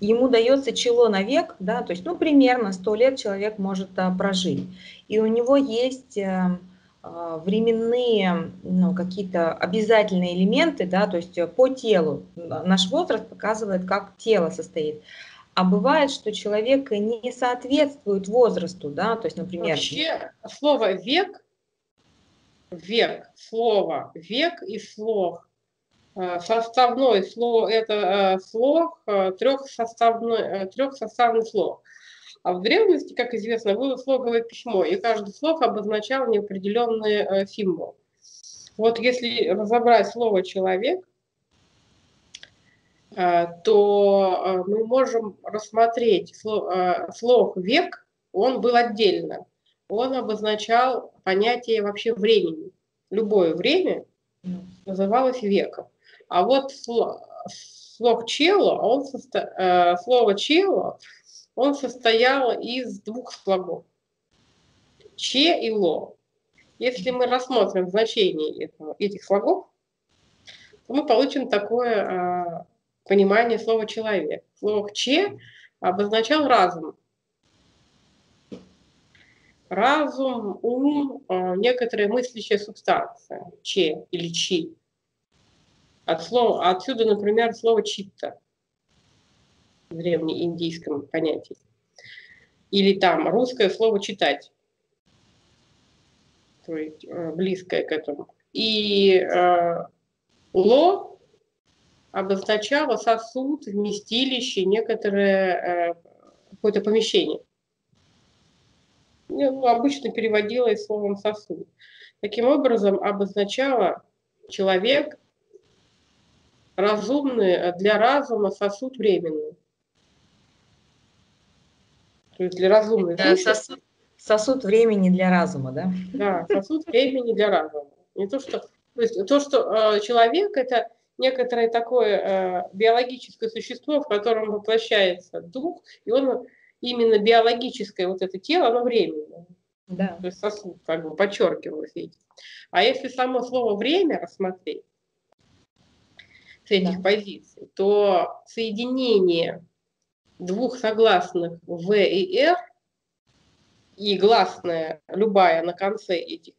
ему дается чело на век, да, то есть, ну, примерно 100 лет человек может а, прожить. И у него есть а, временные ну, какие-то обязательные элементы, да, то есть по телу. Наш возраст показывает, как тело состоит. А бывает, что человек не соответствует возрасту, да, то есть, например... Вообще слово «век», «век», слово «век» и слог, э, составной слог, это э, слог, трехсоставной, трехсоставный слог. А в древности, как известно, было слоговое письмо, и каждый слог обозначал неопределенный э, символ. Вот если разобрать слово «человек», э, то э, мы можем рассмотреть слог «век», он был отдельно. Он обозначал понятие вообще времени. Любое время называлось веком. А вот слог «чело», он состо... слово «чело» он состоял из двух слогов. Че и ло. Если мы рассмотрим значение этого, этих слогов, то мы получим такое а, понимание слова «человек». Слово «че» обозначал разум. Разум, ум, а, некоторая мыслящая субстанция, че или чи. От слова, отсюда, например, слово читта в древнеиндийском понятии. Или там русское слово «читать», то есть э, близкое к этому. И э, ло обозначало сосуд, вместилище, некоторое э, какое-то помещение. Ну, обычно переводилось словом сосуд. Таким образом, обозначало человек разумный для разума сосуд временный. То есть для разумной да, сосуд, сосуд времени для разума, да? Да, сосуд времени для разума. Не то, что, то, есть, то, что э, человек – это некоторое такое э, биологическое существо, в котором воплощается дух, и он именно биологическое вот это тело, оно временное. Да. То есть сосуд, как бы подчеркивалось этим. А если само слово «время» рассмотреть с этих да. позиций, то соединение двух согласных В и Р и гласная любая на конце этих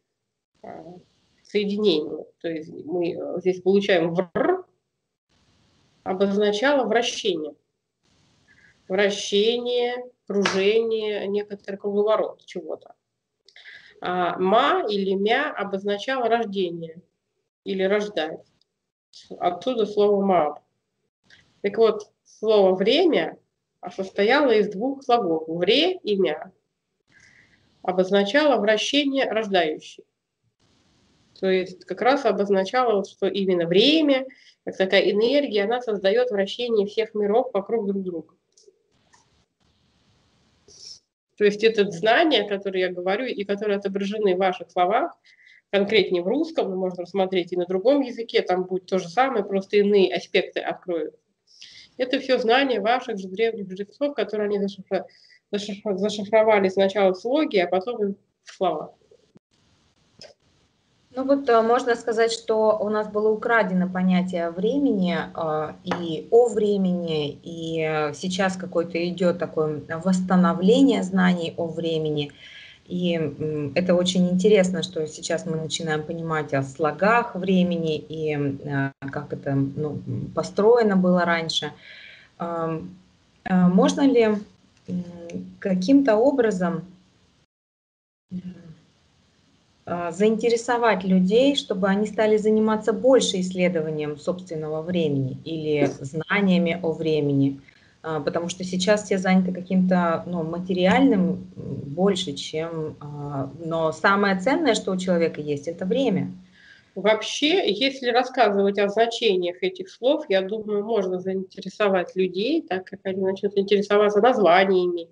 соединений, то есть мы здесь получаем ВР, обозначало вращение. Вращение, кружение, некоторый круговорот чего-то. А ма или мя обозначало рождение или рождать. Отсюда слово маб. Так вот, слово время состояла из двух слогов «вре» и «мя», обозначала вращение рождающий. То есть как раз обозначало, что именно время, как такая энергия, она создает вращение всех миров вокруг друг друга. То есть это знания, которые я говорю, и которые отображены в ваших словах, конкретнее в русском, но можно рассмотреть и на другом языке, там будет то же самое, просто иные аспекты откроют. Это все знания ваших же древних жрецов, которые они зашифровали сначала в слоги, а потом в слова. Ну вот э, можно сказать, что у нас было украдено понятие времени э, и о времени, и э, сейчас какое-то идет такое восстановление знаний о времени. И это очень интересно, что сейчас мы начинаем понимать о слогах времени и как это ну, построено было раньше. Эм, можно ли каким-то образом заинтересовать людей, чтобы они стали заниматься больше исследованием собственного времени или знаниями о времени, а, потому что сейчас все заняты каким-то ну, материальным больше, чем... А, но самое ценное, что у человека есть, это время. Вообще, если рассказывать о значениях этих слов, я думаю, можно заинтересовать людей, так как они начнут интересоваться названиями,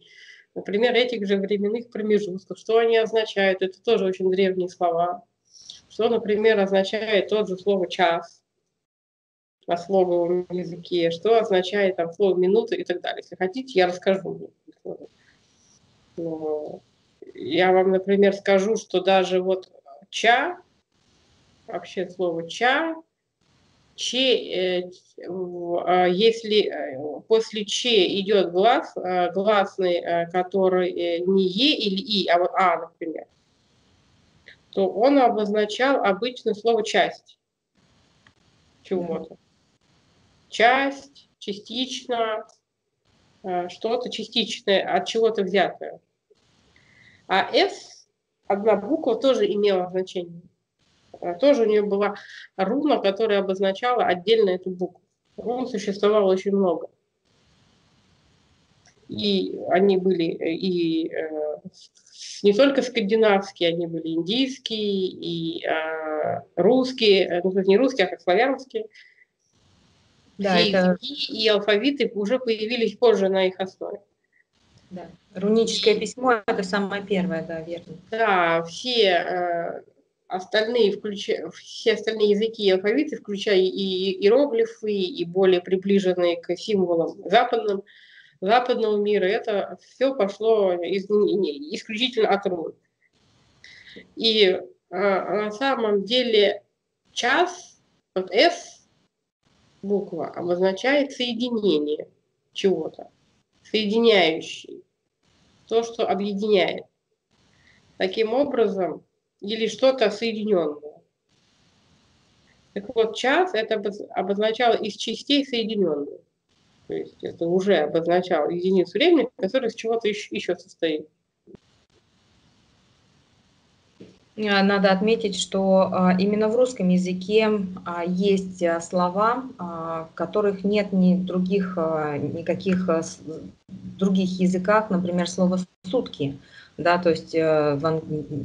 Например, этих же временных промежутков. Что они означают? Это тоже очень древние слова. Что, например, означает тот же слово «час» на слоговом языке, что означает там слово «минута» и так далее. Если хотите, я расскажу. Но я вам, например, скажу, что даже вот «ча», вообще слово «ча», че, э, а, если э, после че идет глаз, э, гласный, который не е или и, а вот а, например, то он обозначал обычно слово часть чего-то. Часть, частично, что-то частичное, от чего-то взятое. А S, одна буква, тоже имела значение. А тоже у нее была руна, которая обозначала отдельно эту букву. Рун существовало очень много. И они были и э, не только скандинавские, они были индийские и э, русские, э, ну, то есть не русские, а как славянские. Да, и, это... и алфавиты уже появились позже на их основе. Да. Руническое письмо – это самое первое, да, верно. Да, все э, остальные, включая, все остальные языки и алфавиты, включая и иероглифы, и более приближенные к символам западным, западного мира, это все пошло из, исключительно от рун. И а, на самом деле час, вот S буква, обозначает соединение чего-то, соединяющий, то, что объединяет. Таким образом, или что-то соединенное. Так вот, час это обозначало из частей соединенные. То есть это уже обозначало единицу времени, которая из чего-то еще, еще состоит. А, надо отметить, что а, именно в русском языке а, есть слова, которых нет ни других, никаких других языках, например, слово «сутки» да, то есть э,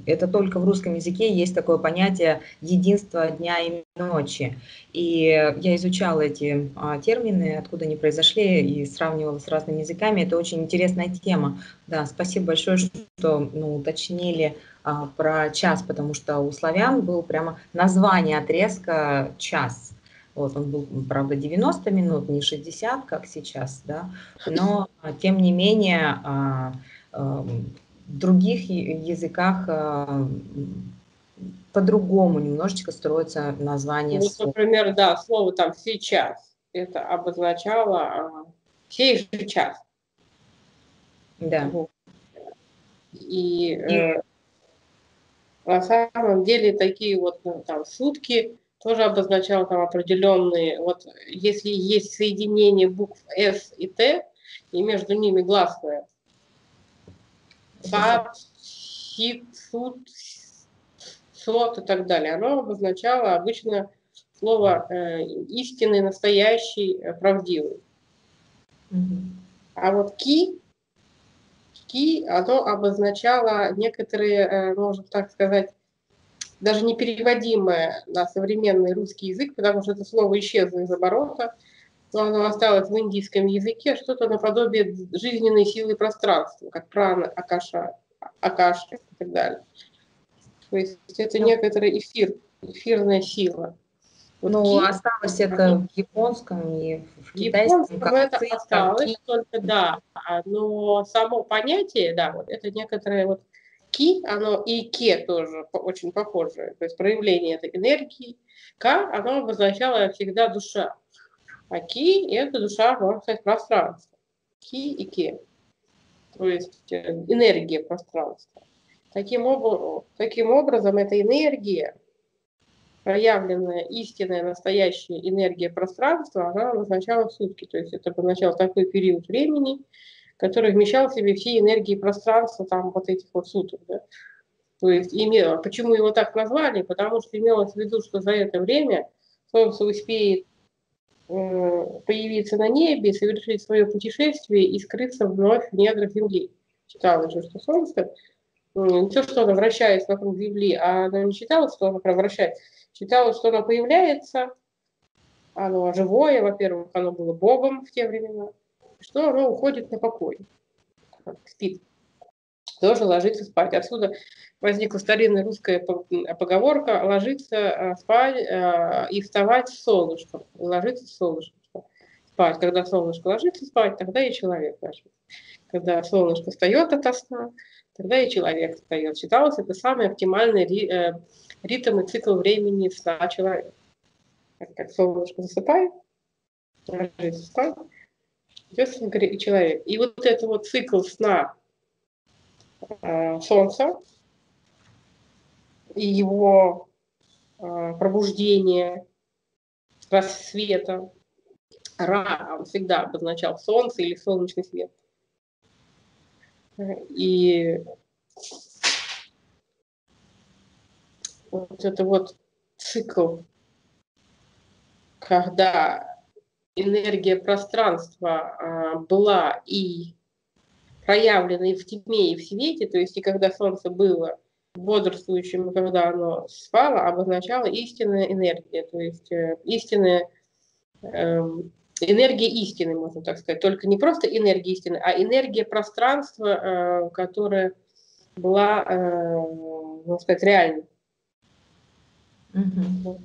это только в русском языке есть такое понятие единства дня и ночи. И я изучала эти а, термины, откуда они произошли, и сравнивала с разными языками. Это очень интересная тема. Да, спасибо большое, что ну, уточнили а, про час, потому что у славян был прямо название отрезка час. Вот, он был, правда, 90 минут, не 60, как сейчас, да, но тем не менее а, других языках э, по-другому немножечко строится название ну, слова. Например, да, слово там «сейчас» это обозначало а, «сей же час». Да. И. Э, на самом деле такие вот ну, там сутки тоже обозначало там определенные, вот если есть соединение букв S и T, и между ними гласное, суд, сот и так далее. Оно обозначало обычно слово э, истинный, настоящий, э, правдивый. Mm-hmm. А вот ки, ки, оно обозначало некоторые, э, можно так сказать, даже не переводимое на современный русский язык, потому что это слово исчезло из оборота, но оно осталось в индийском языке, что-то наподобие жизненной силы пространства, как прана, акаша, акаши и так далее. То есть это некоторый эфир, эфирная сила. Вот ну, ки... осталось это в японском и в китайском. В это осталось ки... только, да, но само понятие, да, вот это некоторое вот ки, оно и ке тоже очень похоже, то есть проявление этой энергии. К, оно обозначало всегда душа, а ки – это душа, можно сказать, пространство. Ки и ке, то есть э, энергия пространства. Таким, об... Таким образом, эта энергия, проявленная истинная, настоящая энергия пространства, она обозначала сутки. То есть это обозначало такой период времени, который вмещал в себе все энергии пространства, там вот этих вот суток. Да? То есть имело, почему его так назвали? Потому что имелось в виду, что за это время Солнце успеет появиться на небе, совершить свое путешествие и скрыться вновь в недрах Земли. Читала же, что Солнце, то, что оно вращается вокруг Земли, а оно не считалось, что оно вращается. Считалось, что оно появляется, оно живое, во-первых, оно было Богом в те времена, что оно уходит на покой, спит, тоже ложится спать. Отсюда возникла старинная русская поговорка «ложиться а, спать а, и вставать с солнышком». Ложиться с солнышком спать. Когда солнышко ложится спать, тогда и человек ложится. Когда солнышко встает от сна, тогда и человек встает. Считалось, это самый оптимальный э, ритм и цикл времени сна человека. Как солнышко засыпает, ложится спать, идет и человек. И вот это вот цикл сна э, Солнца и его э, пробуждение, рассвета, Ра, он всегда обозначал солнце или солнечный свет. И вот это вот цикл, когда энергия пространства была и проявлена и в тьме, и в свете, то есть и когда солнце было бодрствующим, и когда оно спало, обозначала истинная энергия, то есть э, истинная э, энергия истины, можно так сказать, только не просто энергия истины, а энергия пространства, э, которая была, э, можно сказать, реальной. Угу.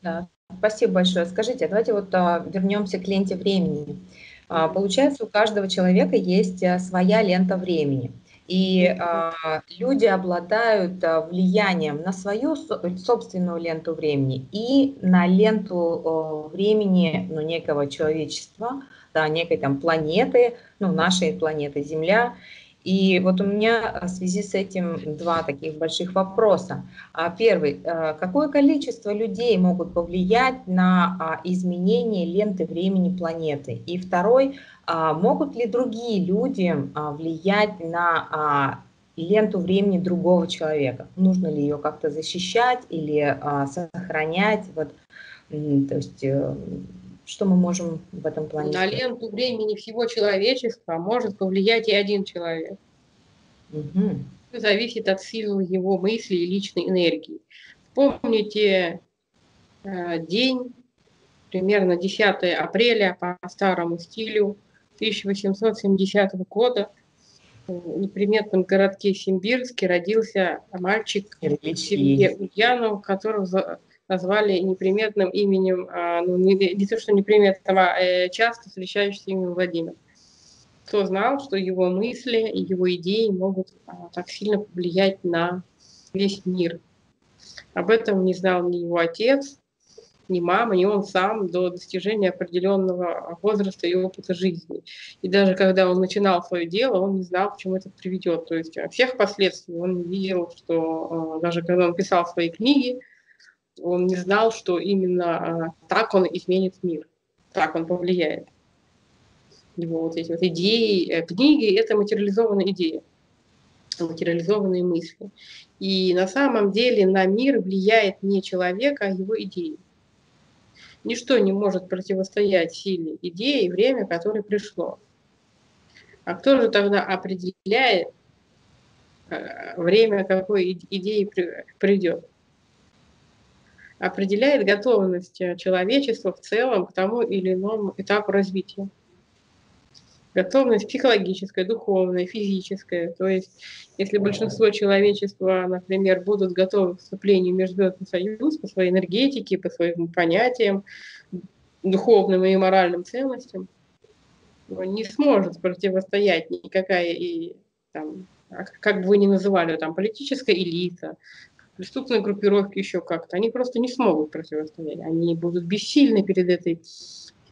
Да. Спасибо большое. Скажите, давайте вот а, вернемся к ленте времени. А, получается, у каждого человека есть а, своя лента времени. И а, люди обладают влиянием на свою собственную ленту времени и на ленту времени ну, некого человечества, да, некой там планеты, ну, нашей планеты Земля. И вот у меня в связи с этим два таких больших вопроса. Первый, какое количество людей могут повлиять на изменение ленты времени планеты? И второй, могут ли другие люди влиять на ленту времени другого человека? Нужно ли ее как-то защищать или сохранять? Вот, то есть э, что мы можем в этом плане? На ленту времени всего человечества может повлиять и один человек. Угу. Зависит от силы его мысли и личной энергии. Помните э, день, примерно 10 апреля по старому стилю 1870 года в неприметном городке Симбирске родился мальчик Сергей Ульянов, которого назвали неприметным именем, а, ну, не, не то, что неприметным, а э, часто встречающимся именем Владимир. Кто знал, что его мысли и его идеи могут а, так сильно повлиять на весь мир. Об этом не знал ни его отец, ни мама, ни он сам до достижения определенного возраста и опыта жизни. И даже когда он начинал свое дело, он не знал, к чему это приведет. То есть всех последствий он не видел, что а, даже когда он писал свои книги, он не знал, что именно а, так он изменит мир, так он повлияет. Его вот эти вот идеи, э, книги – это материализованные идеи, материализованные мысли. И на самом деле на мир влияет не человек, а его идеи. Ничто не может противостоять силе идеи и время, которое пришло. А кто же тогда определяет э, время, какой идеи придет? Определяет готовность человечества в целом к тому или иному этапу развития. Готовность психологическая, духовная, физическая. То есть, если большинство человечества, например, будут готовы к вступлению в Межзвездный союз по своей энергетике, по своим понятиям, духовным и моральным ценностям, не сможет противостоять никакая и там, а как бы вы ни называли, там, политическая элита, преступные группировки еще как-то, они просто не смогут противостоять. Они будут бессильны перед этой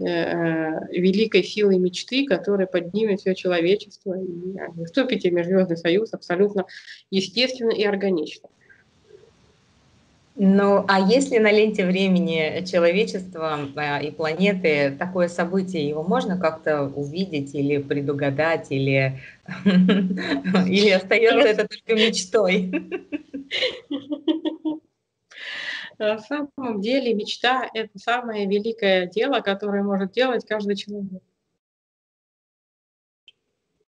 Э, э, великой силой мечты, которая поднимет все человечество. И вступите в Межзвездный союз абсолютно естественно и органично. Ну, а если на ленте времени человечества а, и планеты такое событие, его можно как-то увидеть или предугадать, или, или остается это только мечтой? На самом деле мечта – это самое великое дело, которое может делать каждый человек.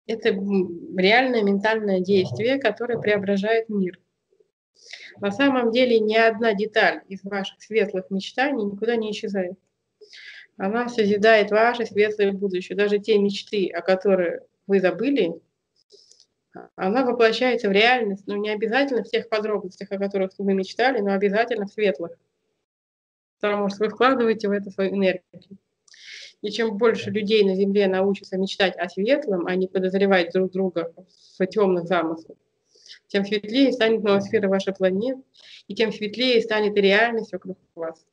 Это реальное ментальное действие, которое преображает мир. На самом деле ни одна деталь из ваших светлых мечтаний никуда не исчезает. Она созидает ваше светлое будущее. Даже те мечты, о которых вы забыли, она воплощается в реальность, но не обязательно в тех подробностях, о которых вы мечтали, но обязательно в светлых. Потому что вы вкладываете в это свою энергию. И чем больше людей на Земле научатся мечтать о светлом, а не подозревать друг друга в темных замыслах, тем светлее станет ноосфера вашей планеты, и тем светлее станет и реальность вокруг вас.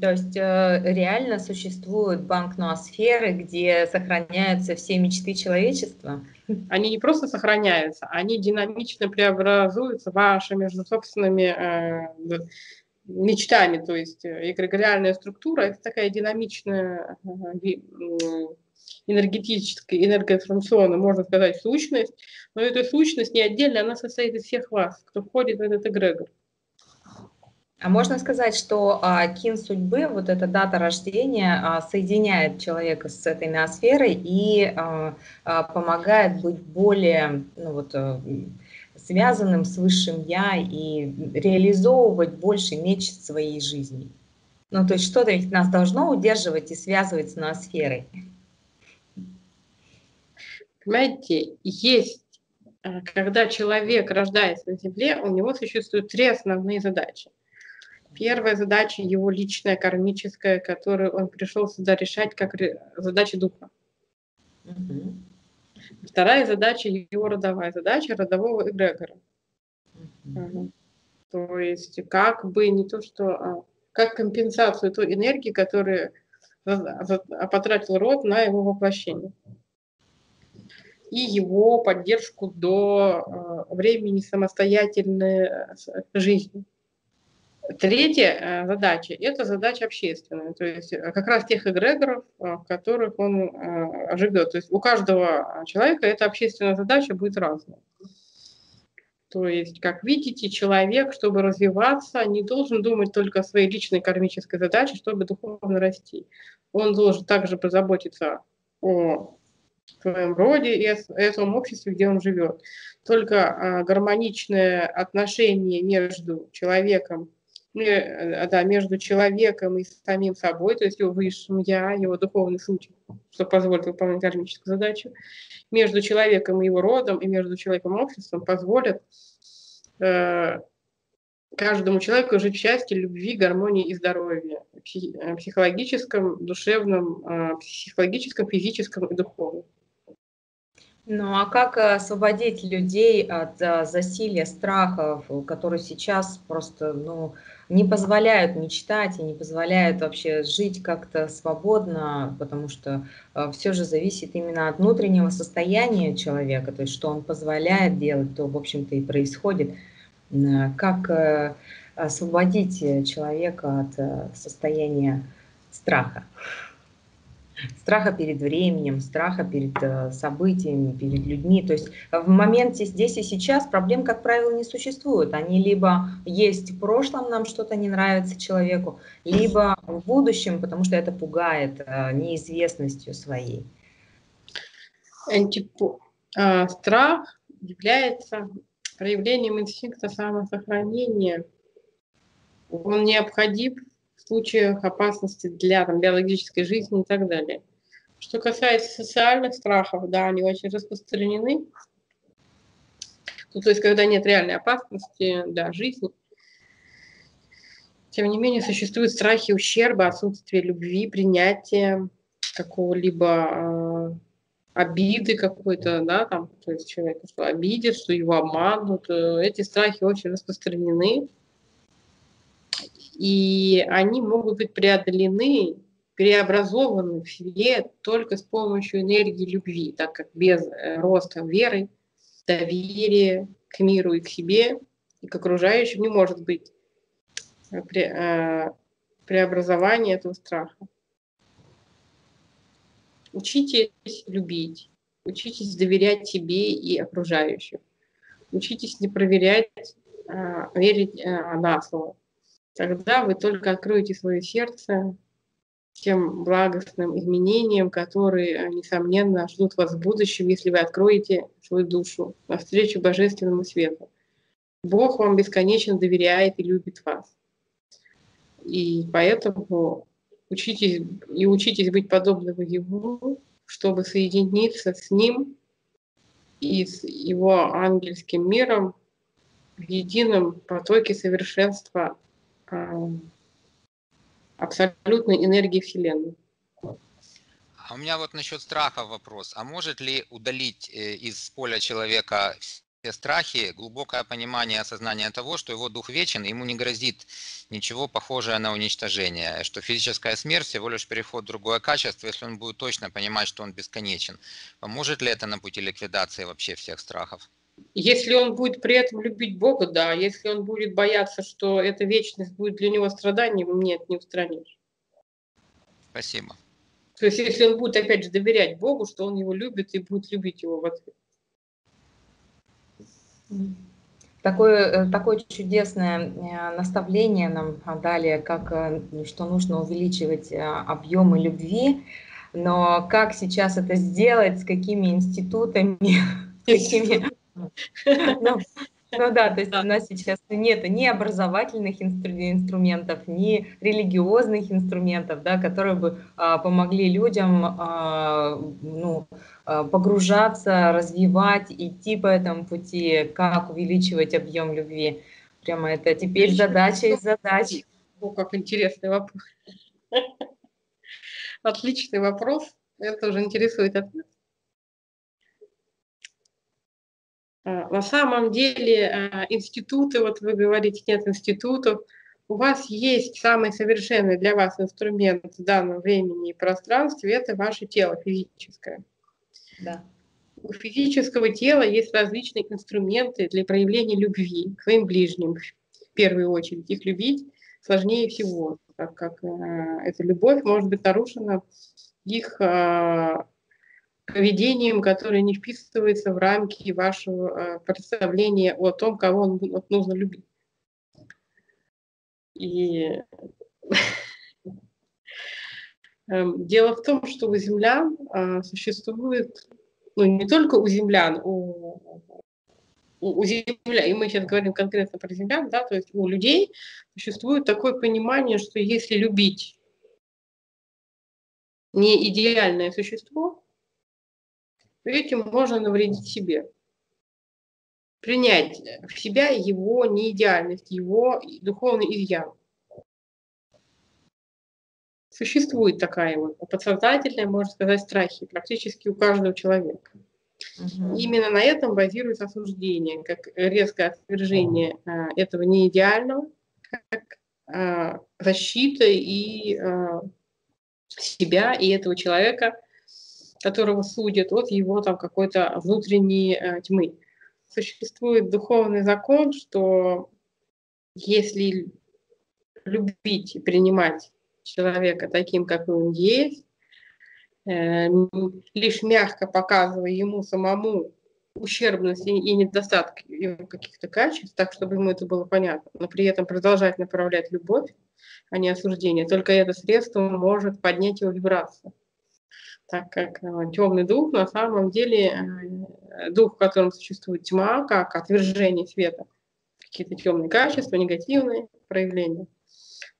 То есть э, реально существует банк ноосферы, где сохраняются все мечты человечества? Они не просто сохраняются, они динамично преобразуются ваши между собственными э, мечтами. То есть эгрегориальная структура – это такая динамичная э, энергетическая, энергоинформационная, можно сказать, сущность, но эта сущность не отдельная, она состоит из всех вас, кто входит в этот эгрегор. А можно сказать, что а, кин судьбы, вот эта дата рождения, а, соединяет человека с этой ноосферой и а, а, помогает быть более ну, вот, а, связанным с высшим я и реализовывать больше меч своей жизни. Ну, то есть что-то ведь нас должно удерживать и связывать с ноосферой. Понимаете, есть, а, когда человек рождается на Земле, у него существуют три основные задачи. Первая задача его личная, кармическая, которую он пришел сюда решать как задача духа. Угу. Вторая задача его родовая задача родового эгрегора. Угу. То есть как бы не то, что а, как компенсацию той энергии, которую потратил род на его воплощение. И его поддержку до а, времени самостоятельной э, жизни. Третья э, задача – это задача общественная, то есть э, как раз тех эгрегоров, э, в которых он живет. То есть у каждого человека эта общественная задача будет разная. То есть, как видите, человек, чтобы развиваться, не должен думать только о своей личной кармической задаче, чтобы духовно расти. Он должен также позаботиться о своем роде и о этом обществе, где он живет. Только гармоничное отношение между человеком Э, да, между человеком и самим собой, то есть его высшим я, его духовный суть, что позволит выполнять кармическую задачу, между человеком и его родом, и между человеком и обществом позволят э, каждому человеку жить в счастье, любви, гармонии и здоровье, э, психологическом, душевном, э, психологическом, физическом и духовном. Ну а как освободить людей от а, засилия страхов, которые сейчас просто ну, не позволяют мечтать и не позволяют вообще жить как-то свободно, потому что а, все же зависит именно от внутреннего состояния человека, то есть что он позволяет делать, то, в общем-то, и происходит. Как э, освободить человека от э, состояния страха? Страха перед временем, страха перед э, событиями, перед людьми. То есть в моменте здесь и сейчас проблем, как правило, не существует. Они либо есть в прошлом, нам что-то не нравится человеку, либо в будущем, потому что это пугает э, неизвестностью своей. А, страх является проявлением инстинкта самосохранения Он необходим случаях опасности для там, биологической жизни и так далее. Что касается социальных страхов, да, они очень распространены. Ну, то есть, когда нет реальной опасности для жизни, тем не менее, существуют страхи ущерба, отсутствие любви, принятия какого-либо э, обиды какой-то, да, там, то есть человека что обидит, что его обманут. Э, эти страхи очень распространены, и они могут быть преодолены, преобразованы в себе только с помощью энергии любви, так как без э, роста веры, доверия к миру и к себе, и к окружающим не может быть пре, преобразования этого страха. Учитесь любить, учитесь доверять себе и окружающим. Учитесь не проверять, а верить а, на слово. Тогда вы только откроете свое сердце тем благостным изменениям, которые, несомненно, ждут вас в будущем, если вы откроете свою душу навстречу божественному свету. Бог вам бесконечно доверяет и любит вас. И поэтому учитесь и учитесь быть подобным Ему, чтобы соединиться с Ним и с Его ангельским миром в едином потоке совершенства абсолютной энергии Вселенной. А у меня вот насчет страха вопрос. А может ли удалить э, из поля человека все страхи, глубокое понимание, осознание того, что его дух вечен, ему не грозит ничего похожее на уничтожение, что физическая смерть всего лишь переход в другое качество, если он будет точно понимать, что он бесконечен. Поможет ли это на пути ликвидации вообще всех страхов? Если он будет при этом любить Бога, да. Если он будет бояться, что эта вечность будет для него страданием, нет, не устранишь. Спасибо. То есть если он будет, опять же, доверять Богу, что он его любит и будет любить его в ответ. Такое, э, такое чудесное э, наставление нам дали, как, э, что нужно увеличивать объемы любви, но как сейчас это сделать, с какими институтами, какими... Ну, ну да, то есть у нас сейчас нет ни образовательных инструментов, ни религиозных инструментов, да, которые бы а, помогли людям а, ну, а, погружаться, развивать, идти по этому пути, как увеличивать объем любви. Прямо это теперь задача из задач. О, как интересный вопрос. Отличный вопрос. Это уже интересует ответ. А, на самом деле а, институты, вот вы говорите, нет институтов, у вас есть самый совершенный для вас инструмент в данном времени и пространстве, это ваше тело физическое. Да. У физического тела есть различные инструменты для проявления любви к своим ближним. В первую очередь их любить сложнее всего, так как э, эта любовь может быть нарушена их э, поведением, которое не вписывается в рамки вашего э, представления о том, кого нужно любить. И эм, дело в том, что у землян э, существует, ну не только у землян, у, у земля, и мы сейчас говорим конкретно про землян, да, то есть у людей существует такое понимание, что если любить не идеальное существо, этим можно навредить себе. Принять в себя его неидеальность, его духовный изъян. Существует такая вот подсознательная, можно сказать, страхи практически у каждого человека. Угу. Именно на этом базируется осуждение, как резкое отвержение а, этого неидеального, как а, защита и а, себя и этого человека которого судят от его там какой-то внутренней э, тьмы. Существует духовный закон, что если любить и принимать человека таким, как он есть, э, лишь мягко показывая ему самому ущербность и, и недостатки его каких-то качеств, так, чтобы ему это было понятно, но при этом продолжать направлять любовь, а не осуждение. Только это средство может поднять его вибрацию так как э, темный дух на самом деле э, дух, в котором существует тьма, как отвержение света, какие-то темные качества, негативные проявления.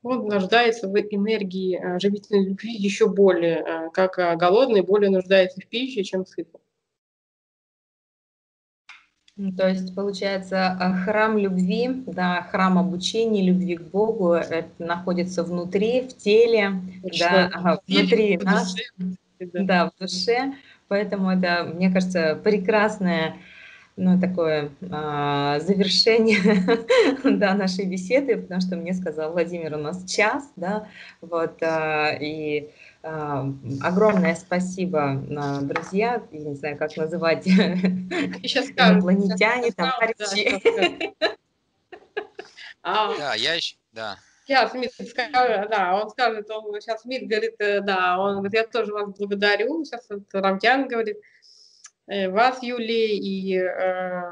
он нуждается в энергии э, живительной любви еще более, как голодный более нуждается в пище, чем сытый. То есть, получается, храм любви, да, храм обучения, любви к Богу, это находится внутри, в теле, да, ага, внутри нас, да, в душе. Поэтому это, мне кажется, прекрасное ну, такое а, завершение да, нашей беседы, потому что мне сказал Владимир, у нас час, да, вот, а, и а, огромное спасибо, а, друзья, я не знаю, как называть, инопланетяне, товарищи. Да, я еще, да. Сейчас Смит скажет, да, он скажет, он сейчас Смит говорит, э, да, он говорит, я тоже вас благодарю, сейчас Рамтян говорит, Э, вас, Юлия, и э,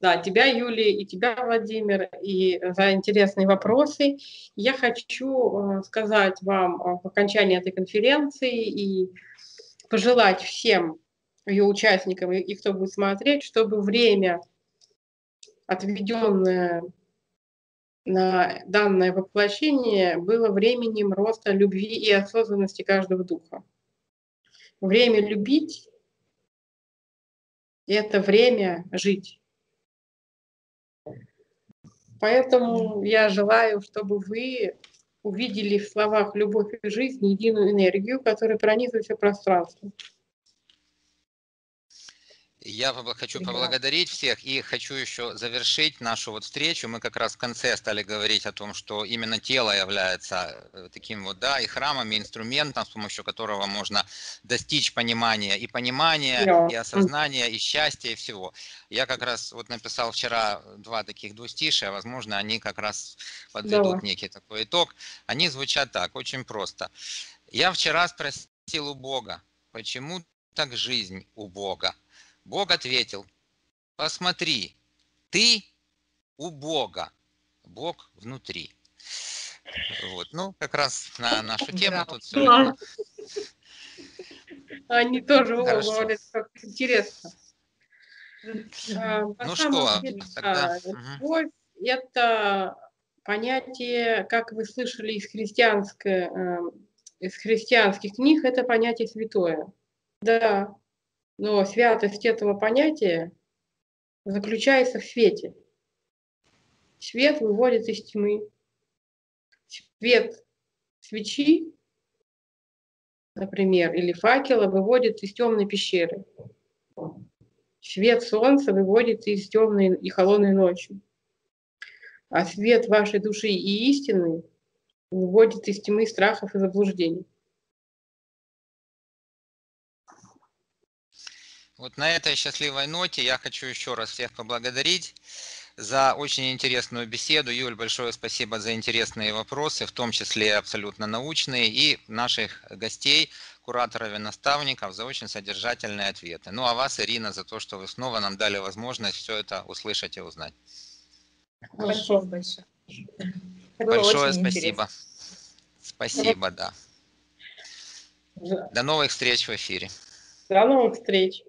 да, тебя, Юлия, и тебя, Владимир, и за интересные вопросы. Я хочу сказать вам в окончании этой конференции и пожелать всем ее участникам и кто будет смотреть, чтобы время, отведенное данное воплощение, было временем роста любви и осознанности каждого духа. Время любить это время жить. Поэтому я желаю, чтобы вы увидели в словах любовь и жизнь единую энергию, которая пронизывает все пространство. Я хочу поблагодарить всех и хочу еще завершить нашу вот встречу. Мы как раз в конце стали говорить о том, что именно тело является э, таким вот, да, и храмом, и инструментом, с помощью которого можно достичь понимания и понимания, yeah. и осознания, и счастья, и всего. Я как раз вот написал вчера два таких двустишия, возможно, они как раз подведут yeah. некий такой итог. Они звучат так, очень просто. Я вчера спросил у Бога, почему так жизнь у Бога? Бог ответил, посмотри, ты у Бога, Бог внутри. Вот, ну, как раз на нашу тему да. тут все. Они тоже говорят, как интересно. А, ну что, тогда... Любовь – это понятие, как вы слышали из, христианской, э, из христианских книг, это понятие святое. Да, но святость этого понятия заключается в свете. Свет выводит из тьмы. Свет свечи, например, или факела выводит из темной пещеры. Свет солнца выводит из темной и холодной ночи. А свет вашей души и истины выводит из тьмы страхов и заблуждений. Вот на этой счастливой ноте я хочу еще раз всех поблагодарить за очень интересную беседу. Юль, большое спасибо за интересные вопросы, в том числе абсолютно научные, и наших гостей, кураторов и наставников за очень содержательные ответы. Ну а вас, Ирина, за то, что вы снова нам дали возможность все это услышать и узнать. Большое, большое. Большое спасибо. Интересно. Спасибо, да. До новых встреч в эфире. До новых встреч.